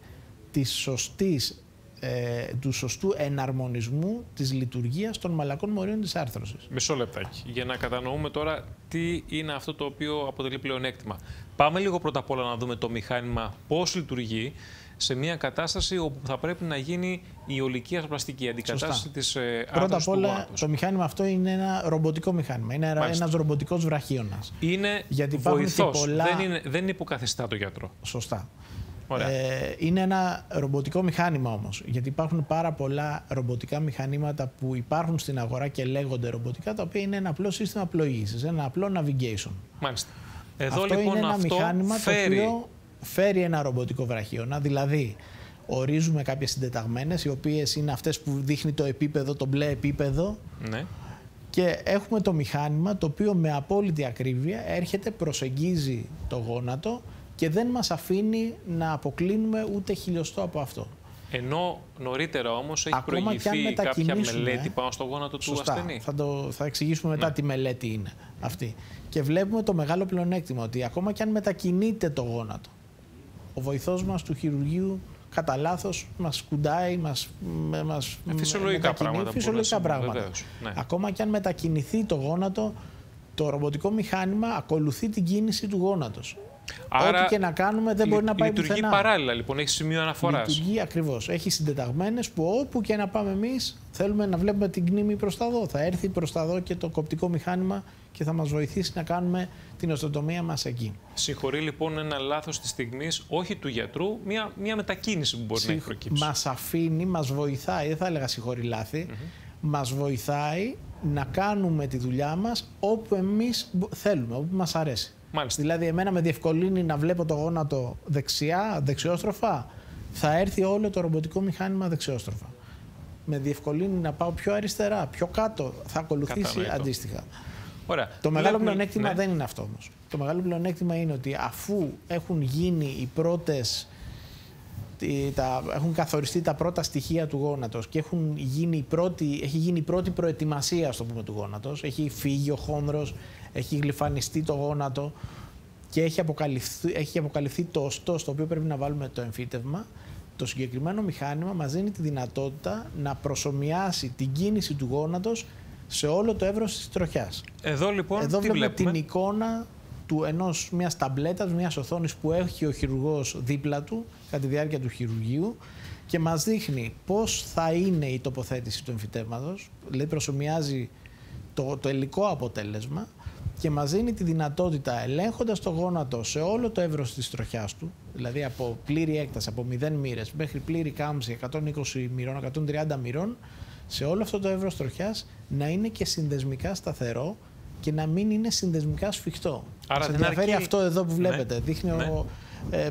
της σωστής, ε, του σωστού εναρμονισμού της λειτουργίας των μαλακών μορίων της άρθρωσης. Μισό λεπτάκι. Για να κατανοούμε τώρα τι είναι αυτό το οποίο αποτελεί πλεονέκτημα. Πάμε λίγο πρώτα απ' όλα να δούμε το μηχάνημα πώς λειτουργεί σε μια κατάσταση όπου θα πρέπει να γίνει η ολική αρθροπλαστική αντικατάσταση Σωστά. της ε, Πρώτα άρθρωσης απ' του όλα γόνατος. το μηχάνημα αυτό είναι ένα ρομποτικό μηχάνημα. Είναι ένα- Μάλιστα. ένας ρομποτικός βραχίωνας. Είναι Γιατί υπάρχουν και βοηθός, πολλά- δεν, είναι, δεν υποκαθιστά το γιατρό. Σωστά. Ωραία. Ε, είναι ένα ρομποτικό μηχάνημα όμως, γιατί υπάρχουν πάρα πολλά ρομποτικά μηχανήματα που υπάρχουν στην αγορά και λέγονται ρομποτικά, τα οποία είναι ένα απλό σύστημα πλοήγησης, ένα απλό navigation. Μάλιστα. Εδώ αυτό λοιπόν είναι ένα αυτό μηχάνημα φέρει... το οποίο φέρει ένα ρομποτικό βραχίωνα, δηλαδή ορίζουμε κάποιες συντεταγμένες, οι οποίες είναι αυτές που δείχνει το επίπεδο, το μπλε επίπεδο, Ναι. και έχουμε το μηχάνημα το οποίο με απόλυτη ακρίβεια έρχεται, προσεγγίζει το γόνατο και δεν μας αφήνει να αποκλίνουμε ούτε χιλιοστό από αυτό. Ενώ νωρίτερα όμως έχει Ακόμα και αν προηγηθεί κάποια μετακινήσουμε, μελέτη πάνω στο γόνατο του Σωστά. ασθενή. Θα, το, θα εξηγήσουμε μετά Ναι. τι μελέτη είναι αυτή. Και βλέπουμε το μεγάλο πλεονέκτημα ότι ακόμα και αν μετακινείται το γόνατο, ο βοηθός μας του χειρουργείου κατά λάθος μας κουντάει, μας, με- μας Ε, φυσιολογικά μετακινεί, πράγματα που φυσιολογικά μπορούν να συμβούν, πράγματα. βεβαίως, ναι. Ακόμα και αν μετακινηθεί το γόνατο, το ρομποτικό μηχάνημα ακολουθεί την κίνηση του γόνατος. Άρα, Ό,τι και να κάνουμε δεν μπορεί να πάει λειτουργεί πουθενά. παράλληλα, λοιπόν, έχεις σημείο αναφοράς. Λειτουργεί ακριβώς. Έχει συντεταγμένες που όπου και να πάμε εμείς θέλουμε να βλέπουμε την κνήμη προς τα δω. Θα έρθει προς τα δω και το κοπτικό μηχάνημα και θα μας βοηθήσει να κάνουμε την οστοτομία μας εκεί. Συγχωρεί λοιπόν ένα λάθος της στιγμής, όχι του γιατρού, μια, μια μετακίνηση που μπορεί Συγχ... να έχει προκύψει. Μας αφήνει, μας βοηθάει, δεν θα έλεγα συγχωρεί λάθη, mm -hmm. μας βοηθάει να κάνουμε τη δουλειά μας όπου εμείς θέλουμε, όπου μας αρέσει. Μάλιστα. Δηλαδή, εμένα με διευκολύνει να βλέπω το γόνατο δεξιά, δεξιόστροφα. Θα έρθει όλο το ρομποτικό μηχάνημα δεξιόστροφα. Με διευκολύνει να πάω πιο αριστερά, πιο κάτω. Θα ακολουθήσει Κατανοητό. αντίστοιχα. Ωραία. Το μεγάλο Βλέπουμε... πλεονέκτημα ναι. δεν είναι αυτό όμως. Το μεγάλο πλεονέκτημα είναι ότι αφού έχουν γίνει οι πρώτες. Τα, έχουν καθοριστεί τα πρώτα στοιχεία του γόνατος και έχουν γίνει πρώτη, έχει γίνει η πρώτη προετοιμασία στο πούμε, του γόνατος. Έχει φύγει ο χόνδρος, έχει γλυφανιστεί το γόνατο και έχει αποκαλυφθεί, έχει αποκαλυφθεί το οστό στο οποίο πρέπει να βάλουμε το εμφύτευμα, το συγκεκριμένο μηχάνημα μας δίνει τη δυνατότητα να προσωμιάσει την κίνηση του γόνατος σε όλο το εύρος της τροχιάς. Εδώ λοιπόν Εδώ τι βλέπουμε; την εικόνα του ενός μιας ταμπλέτας, μιας οθόνης που έχει ο χειρουργός δίπλα του κατά τη διάρκεια του χειρουργείου και μας δείχνει πώς θα είναι η τοποθέτηση του εμφυτεύματος, δηλαδή προσωμιάζει το, το υλικό αποτέλεσμα και μας δίνει τη δυνατότητα ελέγχοντας το γόνατο σε όλο το εύρος της τροχιάς του, δηλαδή από πλήρη έκταση, από 0 μοίρες μέχρι πλήρη κάμψη 120 μοιρών, 130 μοιρών, σε όλο αυτό το εύρος τροχιάς να είναι και συνδεσμικά σταθερό και να μην είναι συνδεσμικά σφιχτό. Άρα δεν ενδιαφέρει αυτό εδώ που ναι. βλέπετε. Δείχνει ναι. ο, ε,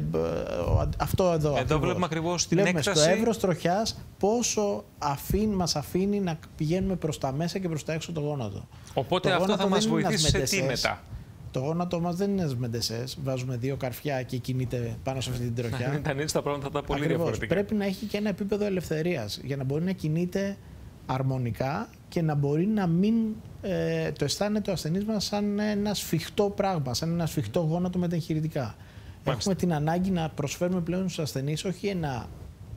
αυτό εδώ. Εδώ ακριβώς. βλέπουμε ακριβώς την βλέπουμε έκταση. στο εύρος τροχιάς πόσο αφήν, μας αφήνει να πηγαίνουμε προς τα μέσα και προς τα έξω το γόνατο. Οπότε το αυτό θα μας βοηθήσει σε τι μετά; Το γόνατο μας δεν είναι μεντεσές. Βάζουμε δύο καρφιά και κινείται πάνω σε αυτή την τροχιά. Αν ήταν έτσι τα πράγματα θα ήταν πολύ Ακριβώς. διαφορετικά. Πρέπει να έχει και ένα επίπεδο ελευθερίας για να μπορεί να κινείται αρμονικά και να μπορεί να μην ε, το αισθάνεται ο ασθενής μας σαν ένα σφιχτό πράγμα, σαν ένα σφιχτό γόνατο μεταγχειρητικά. Έχουμε την ανάγκη να προσφέρουμε πλέον στους ασθενείς όχι ένα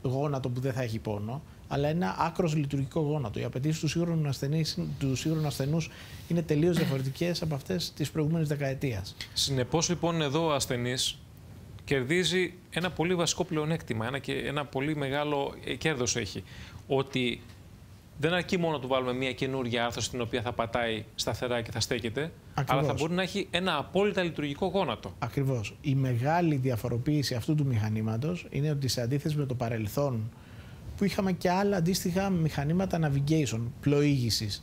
γόνατο που δεν θα έχει πόνο, αλλά ένα άκρος λειτουργικό γόνατο. Οι απαιτήσεις του σύγχρονου, ασθενείς, του σύγχρονου ασθενούς είναι τελείως διαφορετικές από αυτές της προηγούμενης δεκαετίας. Συνεπώς, λοιπόν, εδώ ο ασθενής κερδίζει ένα πολύ βασικό πλεονέκτημα, ένα, και ένα πολύ μεγάλο κέρδος έχει. Ότι δεν αρκεί μόνο να του βάλουμε μια καινούργια άρθρωση την οποία θα πατάει σταθερά και θα στέκεται, Ακριβώς. αλλά θα μπορεί να έχει ένα απόλυτα λειτουργικό γόνατο. Ακριβώς. Η μεγάλη διαφοροποίηση αυτού του μηχανήματος είναι ότι σε αντίθεση με το παρελθόν, που είχαμε και άλλα αντίστοιχα μηχανήματα navigation, πλοήγησης,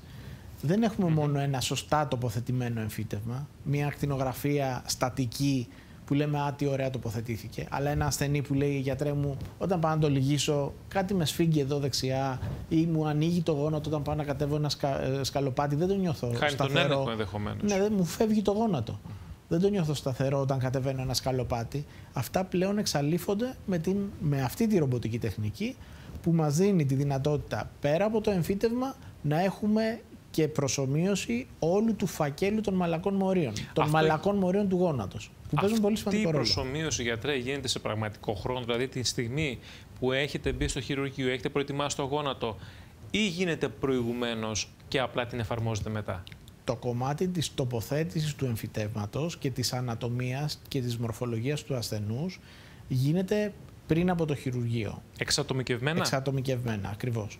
δεν έχουμε μόνο ένα σωστά τοποθετημένο εμφύτευμα, μια ακτινογραφία στατική που λέμε Α, τι ωραία τοποθετήθηκε. Αλλά ένα ασθενή που λέει γιατρέ μου, όταν πάω να το λυγίσω, κάτι με σφίγγει εδώ δεξιά ή μου ανοίγει το γόνατο όταν πάω να κατέβω ένα σκα, ε, σκαλοπάτι, δεν το νιώθω Χάνει σταθερό. τον έλεγχο ενδεχομένως. Ναι, δεν μου φεύγει το γόνατο. Δεν το νιώθω σταθερό όταν κατεβαίνω ένα σκαλοπάτι. Αυτά πλέον εξαλείφονται με, την, με αυτή τη ρομποτική τεχνική που μας δίνει τη δυνατότητα πέρα από το εμφύτευμα να έχουμε και προσωμείωση όλου του φακέλου των μαλακών μορίων. Των Αυτό... μαλακών μορίων του γόνατος. Που παίζουν πολύ σημαντικό ρόλο. Αυτή η προσωμείωση, γιατρέ, γίνεται σε πραγματικό χρόνο. Δηλαδή, τη στιγμή που έχετε μπει στο χειρουργείο, έχετε προετοιμάσει το γόνατο, ή γίνεται προηγουμένως και απλά την εφαρμόζετε μετά; Το κομμάτι της τοποθέτησης του εμφυτεύματος και της ανατομίας και της μορφολογίας του ασθενούς γίνεται πριν από το χειρουργείο. Εξατομικευμένα; Εξατομικευμένα, ακριβώς.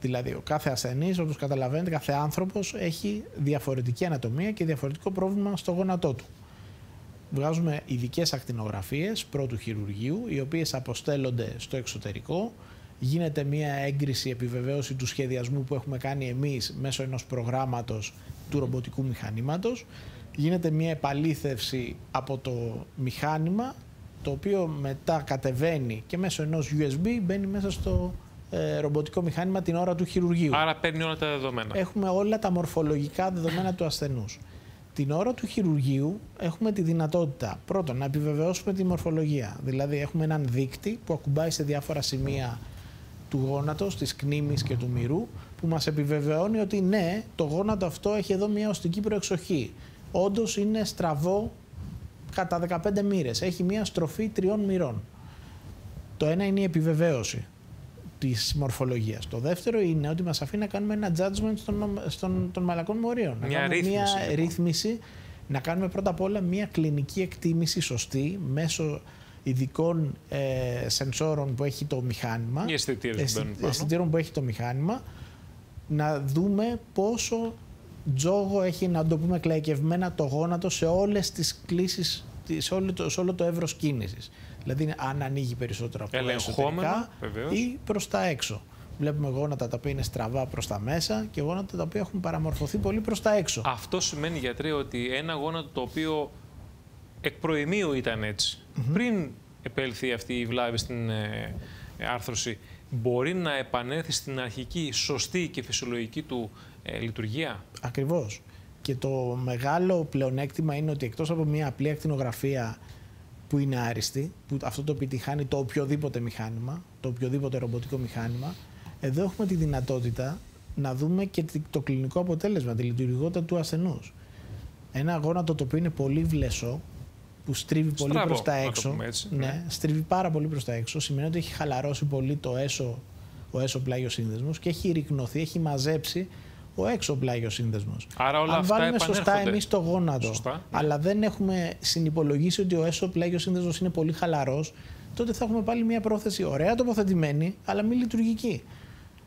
Δηλαδή, ο κάθε ασθενής, όπως καταλαβαίνετε, κάθε άνθρωπος έχει διαφορετική ανατομία και διαφορετικό πρόβλημα στο γόνατό του. Βγάζουμε ειδικές ακτινογραφίες πρώτου χειρουργείου, οι οποίες αποστέλλονται στο εξωτερικό. Γίνεται μια έγκριση, επιβεβαίωση του σχεδιασμού που έχουμε κάνει εμείς μέσω ενός προγράμματος του ρομποτικού μηχανήματος. Γίνεται μια επαλήθευση από το μηχάνημα, το οποίο μετά κατεβαίνει και μέσω ενός USB μπαίνει μέσα στο ε, ρομποτικό μηχάνημα την ώρα του χειρουργείου. Άρα παίρνει όλα τα δεδομένα. Έχουμε όλα τα μορφολογικά δεδομένα του ασθενούς. Την ώρα του χειρουργείου έχουμε τη δυνατότητα πρώτον να επιβεβαιώσουμε τη μορφολογία. Δηλαδή έχουμε έναν δείκτη που ακουμπάει σε διάφορα σημεία του γόνατος, της κνήμης και του μυρού που μας επιβεβαιώνει ότι ναι, το γόνατο αυτό έχει εδώ μια οστική προεξοχή. Όντως είναι στραβό κατά 15 μοίρες. Έχει μια στροφή τριών μοιρών. Το ένα είναι η επιβεβαίωση της μορφολογίας. Το δεύτερο είναι ότι μας αφήνει να κάνουμε ένα judgment των, των, των μαλακών μορίων. Μια ρύθμιση. Μια ρύθμιση να κάνουμε πρώτα απ' όλα μια κλινική εκτίμηση σωστή μέσω ειδικών ε, σενσόρων που έχει το μηχάνημα. αισθητήρων που έχει το μηχάνημα. Να δούμε πόσο τζόγο έχει, να το πούμε κλαϊκευμένα, το γόνατο σε όλες τις κλήσεις, σε όλο το, σε όλο το εύρος κίνησης. Δηλαδή αν ανοίγει περισσότερο από εσωτερικά ή προς τα έξω. Βλέπουμε γόνατα τα οποία είναι στραβά προς τα μέσα και γόνατα τα οποία έχουν παραμορφωθεί πολύ προς τα έξω. Αυτό σημαίνει, γιατρέ, ότι ένα γόνατο το οποίο εκ προημίου ήταν έτσι, πριν επέλθει αυτή η βλάβη στην ε, άρθρωση, μπορεί να επανέλθει στην αρχική σωστή και φυσιολογική του ε, λειτουργία; Ακριβώς. Και το μεγάλο πλεονέκτημα είναι ότι εκτός από μια απλή ακτινογραφία που είναι άριστη, που αυτό το επιτυχάνει το οποιοδήποτε μηχάνημα, το οποιοδήποτε ρομποτικό μηχάνημα, εδώ έχουμε τη δυνατότητα να δούμε και το κλινικό αποτέλεσμα, τη λειτουργικότητα του ασθενούς. Ένα γόνατο το οποίο είναι πολύ βλεσό, που στρίβει πολύ προς τα έξω. ναι, ναι, στρίβει πάρα πολύ προς τα έξω. Σημαίνει ότι έχει χαλαρώσει πολύ το έσω, ο έσω πλάγιος σύνδεσμος και έχει ρικνωθεί, έχει μαζέψει ο έξω πλάγιο σύνδεσμος. Άρα όλα Αν αυτά βάλουμε σωστά εμείς το γόνατο, σωστά, ναι. αλλά δεν έχουμε συνυπολογίσει ότι ο έσω πλάγιο σύνδεσμος είναι πολύ χαλαρός, τότε θα έχουμε πάλι μια πρόθεση ωραία τοποθετημένη, αλλά μη λειτουργική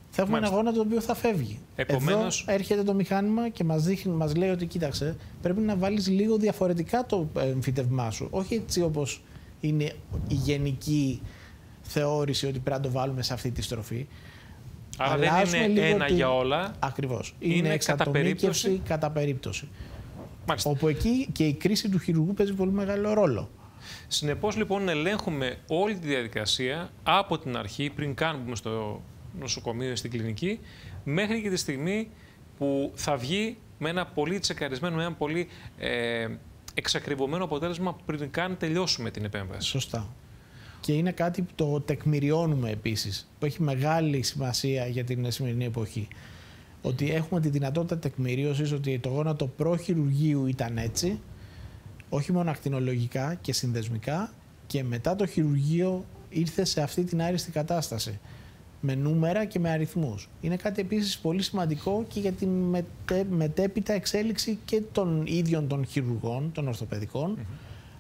θα έχουμε Μάλιστα. ένα γόνατο το οποίο θα φεύγει. Επομένως... Εδώ έρχεται το μηχάνημα και μας, δείχνει, μας λέει ότι κοίταξε, πρέπει να βάλεις λίγο διαφορετικά το εμφυτευμά σου. Όχι έτσι όπως είναι η γενική θεώρηση ότι πρέπει να το βάλουμε σε αυτή τη στροφή. Άρα δεν είναι ένα για όλα. Ακριβώς. Είναι, είναι κατά περίπτωση. Κατά περίπτωση. Όπου εκεί και η κρίση του χειρουργού παίζει πολύ μεγάλο ρόλο. Συνεπώς λοιπόν ελέγχουμε όλη τη διαδικασία από την αρχή πριν κάνουμε στο νοσοκομείο ή στην κλινική, μέχρι και τη στιγμή που θα βγει με ένα πολύ τσεκαρισμένο, με ένα πολύ ε, εξακριβωμένο αποτέλεσμα πριν καν τελειώσουμε την επέμβαση. Σωστά. Και είναι κάτι που το τεκμηριώνουμε επίσης, που έχει μεγάλη σημασία για την σημερινή εποχή. Ότι έχουμε τη δυνατότητα τεκμηρίωσης ότι το γόνατο προχειρουργείου ήταν έτσι, όχι μόνο ακτινολογικά και συνδεσμικά, και μετά το χειρουργείο ήρθε σε αυτή την άριστη κατάσταση με νούμερα και με αριθμούς. Είναι κάτι επίσης πολύ σημαντικό και για την μετέ, μετέπειτα εξέλιξη και των ίδιων των χειρουργών, των ορθοπαιδικών,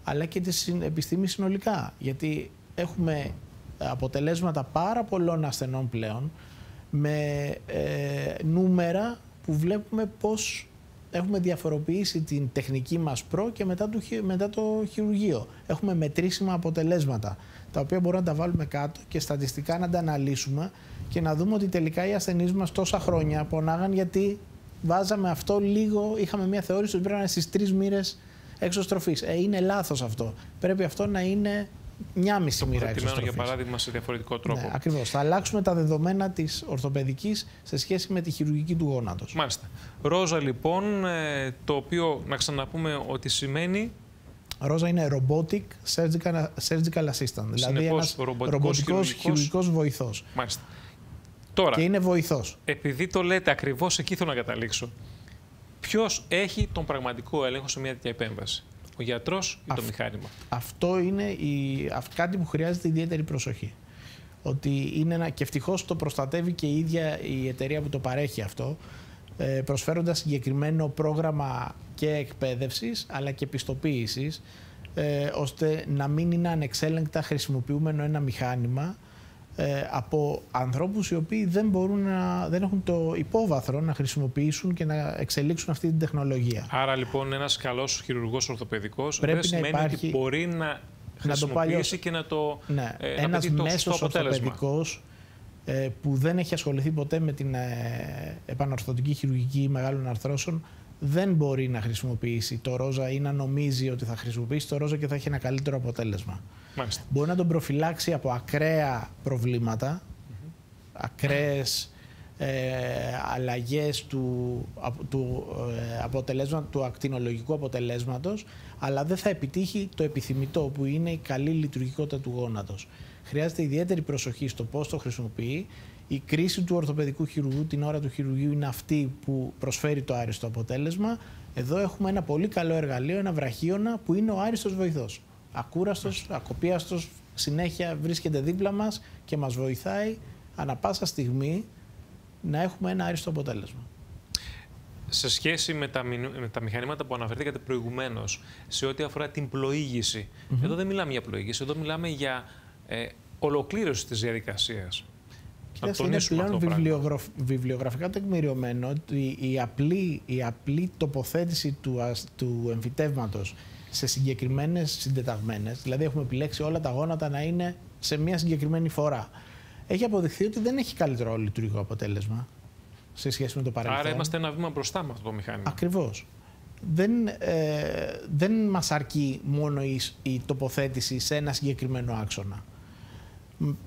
αλλά και της επιστήμης συνολικά. Γιατί έχουμε αποτελέσματα πάρα πολλών ασθενών πλέον με ε, νούμερα που βλέπουμε πώς έχουμε διαφοροποιήσει την τεχνική μας προ και μετά το, μετά το χειρουργείο. Έχουμε μετρήσιμα αποτελέσματα τα οποία μπορούμε να τα βάλουμε κάτω και στατιστικά να τα αναλύσουμε και να δούμε ότι τελικά οι ασθενείς μας τόσα χρόνια πονάγαν γιατί βάζαμε αυτό λίγο, είχαμε μια θεώρηση ότι πρέπει να είναι στις τρεις μοίρες εξωστροφή. Ε, είναι λάθος αυτό. Πρέπει αυτό να είναι μια μισή μοίρα εξωστροφή. για παράδειγμα σε διαφορετικό τρόπο. Ναι, Ακριβώς. Θα αλλάξουμε τα δεδομένα της ορθοπαιδικής σε σχέση με τη χειρουργική του γόνατος. Μάλιστα. Ρόζα λοιπόν, ε, το οποίο να ξαναπούμε ότι σημαίνει; Ρόζα είναι robotic surgical, surgical assistant. δηλαδή ένας ρομποτικός χειρουργικός βοηθός. Μάλιστα. Τώρα, και είναι βοηθός. Επειδή το λέτε ακριβώς εκεί θέλω να καταλήξω. Ποιος έχει τον πραγματικό έλεγχο σε μια τέτοια επέμβαση; Ο γιατρός ή το μηχάνημα. Αυτό είναι η, κάτι που χρειάζεται ιδιαίτερη προσοχή. Ότι είναι ένα, και ευτυχώς το προστατεύει και η ίδια η εταιρεία που το παρέχει αυτό, ε, προσφέροντας συγκεκριμένο πρόγραμμα και εκπαίδευσης αλλά και πιστοποίησης ε, ώστε να μην είναι ανεξέλεγκτα χρησιμοποιούμενο ένα μηχάνημα ε, από ανθρώπους οι οποίοι δεν, μπορούν να, δεν έχουν το υπόβαθρο να χρησιμοποιήσουν και να εξελίξουν αυτή την τεχνολογία. Άρα λοιπόν ένας καλός χειρουργός ορθοπαιδικός Πρέπει δεν σημαίνει υπάρχει... ότι μπορεί να χρησιμοποιήσει να το και να το ναι, ε, ένας να μέσος ορθοπαιδικός ε, που δεν έχει ασχοληθεί ποτέ με την ε, επανορθωτική χειρουργική μεγάλων αρθρώσεων δεν μπορεί να χρησιμοποιήσει το ρόζα ή να νομίζει ότι θα χρησιμοποιήσει το ρόζα και θα έχει ένα καλύτερο αποτέλεσμα. Μάλιστα. Μπορεί να τον προφυλάξει από ακραία προβλήματα, mm ακραίες ε, αλλαγές του, του, ε, αποτελέσμα, του ακτινολογικού αποτελέσματος, αλλά δεν θα επιτύχει το επιθυμητό που είναι η καλή λειτουργικότητα του γόνατος. Χρειάζεται ιδιαίτερη προσοχή στο πώς το χρησιμοποιεί. Η κρίση του ορθοπαιδικού χειρουργού την ώρα του χειρουργείου είναι αυτή που προσφέρει το άριστο αποτέλεσμα. Εδώ έχουμε ένα πολύ καλό εργαλείο, ένα βραχίωνα που είναι ο άριστος βοηθός. Ακούραστος, ακοπίαστος, συνέχεια βρίσκεται δίπλα μας και μας βοηθάει ανα πάσα στιγμή να έχουμε ένα άριστο αποτέλεσμα. σε σχέση με τα, με τα μηχανήματα που αναφερθήκατε προηγουμένως, σε ό,τι αφορά την πλοήγηση. Εδώ δεν μιλάμε για πλοήγηση, εδώ μιλάμε για ε, ολοκλήρωση της διαδικασίας. Κοιτάξτε, είναι πλέον βιβλιογραφ... βιβλιογραφικά τεκμηριωμένο ότι η απλή, η απλή τοποθέτηση του, του εμφυτεύματος σε συγκεκριμένες συντεταγμένες, δηλαδή έχουμε επιλέξει όλα τα γόνατα να είναι σε μια συγκεκριμένη φορά. Έχει αποδειχθεί ότι δεν έχει καλύτερο λειτουργικό αποτέλεσμα σε σχέση με το παρελθόν. Άρα είμαστε ένα βήμα μπροστά με αυτό το μηχάνημα. Ακριβώς. Δεν, ε, δεν μας αρκεί μόνο η, η τοποθέτηση σε ένα συγκεκριμένο άξονα.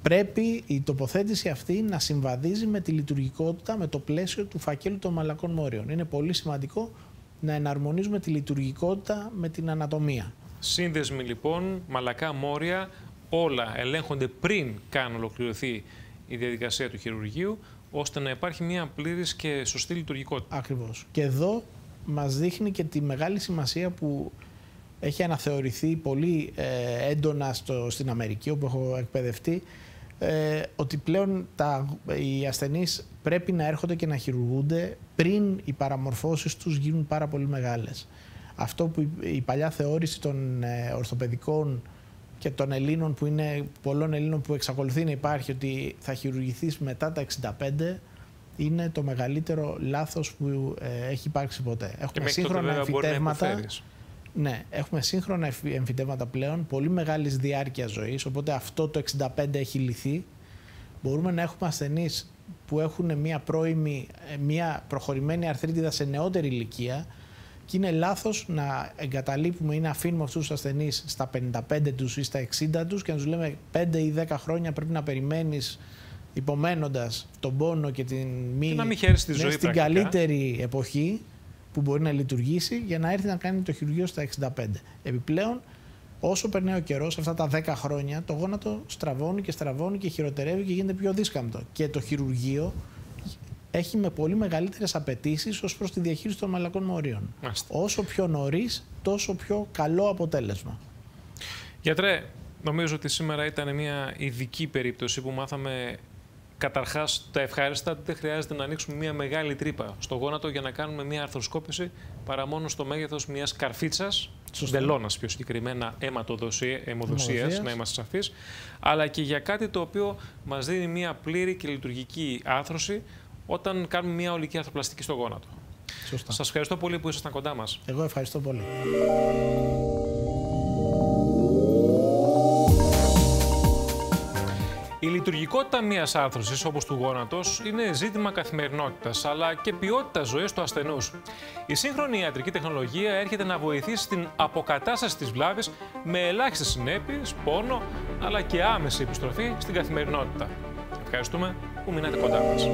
Πρέπει η τοποθέτηση αυτή να συμβαδίζει με τη λειτουργικότητα, με το πλαίσιο του φακέλου των μαλακών μόριων. Είναι πολύ σημαντικό να εναρμονίζουμε τη λειτουργικότητα με την ανατομία. Σύνδεσμοι λοιπόν, μαλακά μόρια, όλα ελέγχονται πριν καν ολοκληρωθεί η διαδικασία του χειρουργείου, ώστε να υπάρχει μια πλήρης και σωστή λειτουργικότητα. Ακριβώς. Και εδώ μας δείχνει και τη μεγάλη σημασία που έχει αναθεωρηθεί πολύ ε, έντονα στο, στην Αμερική, όπου έχω εκπαιδευτεί, ε, ότι πλέον τα, οι ασθενείς πρέπει να έρχονται και να χειρουργούνται πριν οι παραμορφώσεις τους γίνουν πάρα πολύ μεγάλες. Αυτό που η, παλιά θεώρηση των ε, ορθοπαιδικών και των Ελλήνων που είναι πολλών Ελλήνων που εξακολουθεί να υπάρχει ότι θα χειρουργηθείς μετά τα 65 είναι το μεγαλύτερο λάθος που ε, έχει υπάρξει ποτέ. Έχουμε σύγχρονα εμφυτεύματα. Ναι, έχουμε σύγχρονα εμφυτεύματα πλέον, πολύ μεγάλης διάρκειας ζωής, οπότε αυτό το 65 έχει λυθεί. Μπορούμε να έχουμε ασθενείς που έχουν μια πρώιμη, ε, μια προχωρημένη αρθρίτιδα σε νεότερη ηλικία και είναι λάθος να εγκαταλείπουμε ή να αφήνουμε αυτούς τους ασθενείς στα 55 τους ή στα 60 τους και να τους λέμε 5 ή 10 χρόνια πρέπει να περιμένεις υπομένοντας τον πόνο και την μη, και να μην τη ζωή ναι, στην καλύτερη εποχή που μπορεί να λειτουργήσει για να έρθει να κάνει το χειρουργείο στα 65. Επιπλέον, όσο περνάει ο καιρός, αυτά τα 10 χρόνια, το γόνατο στραβώνει και στραβώνει και χειροτερεύει και γίνεται πιο δίσκαμπτο. Και το χειρουργείο έχει με πολύ μεγαλύτερες απαιτήσεις ως προς τη διαχείριση των μαλακών μορίων. Όσο πιο νωρίς, τόσο πιο καλό αποτέλεσμα. Γιατρέ, νομίζω ότι σήμερα ήταν μια ειδική περίπτωση που μάθαμε Καταρχάς, τα ευχάριστα δεν χρειάζεται να ανοίξουμε μια μεγάλη τρύπα στο γόνατο για να κάνουμε μια αρθροσκόπηση παρά μόνο στο μέγεθος μιας καρφίτσας, βελόνας πιο συγκεκριμένα, αιμοδοσίας, να είμαστε σαφείς, αλλά και για κάτι το οποίο μας δίνει μια πλήρη και λειτουργική άρθρωση όταν κάνουμε μια ολική αρθροπλαστική στο γόνατο. Σας ευχαριστώ πολύ που ήσασταν κοντά μας. Εγώ ευχαριστώ πολύ. Η λειτουργικότητα μιας άρθρωση όπως του γόνατος είναι ζήτημα καθημερινότητας αλλά και ποιότητας ζωής του ασθενούς. Η σύγχρονη ιατρική τεχνολογία έρχεται να βοηθήσει στην αποκατάσταση της βλάβης με ελάχιστες συνέπειες, πόνο αλλά και άμεση επιστροφή στην καθημερινότητα. Ευχαριστούμε που μείνατε κοντά μας.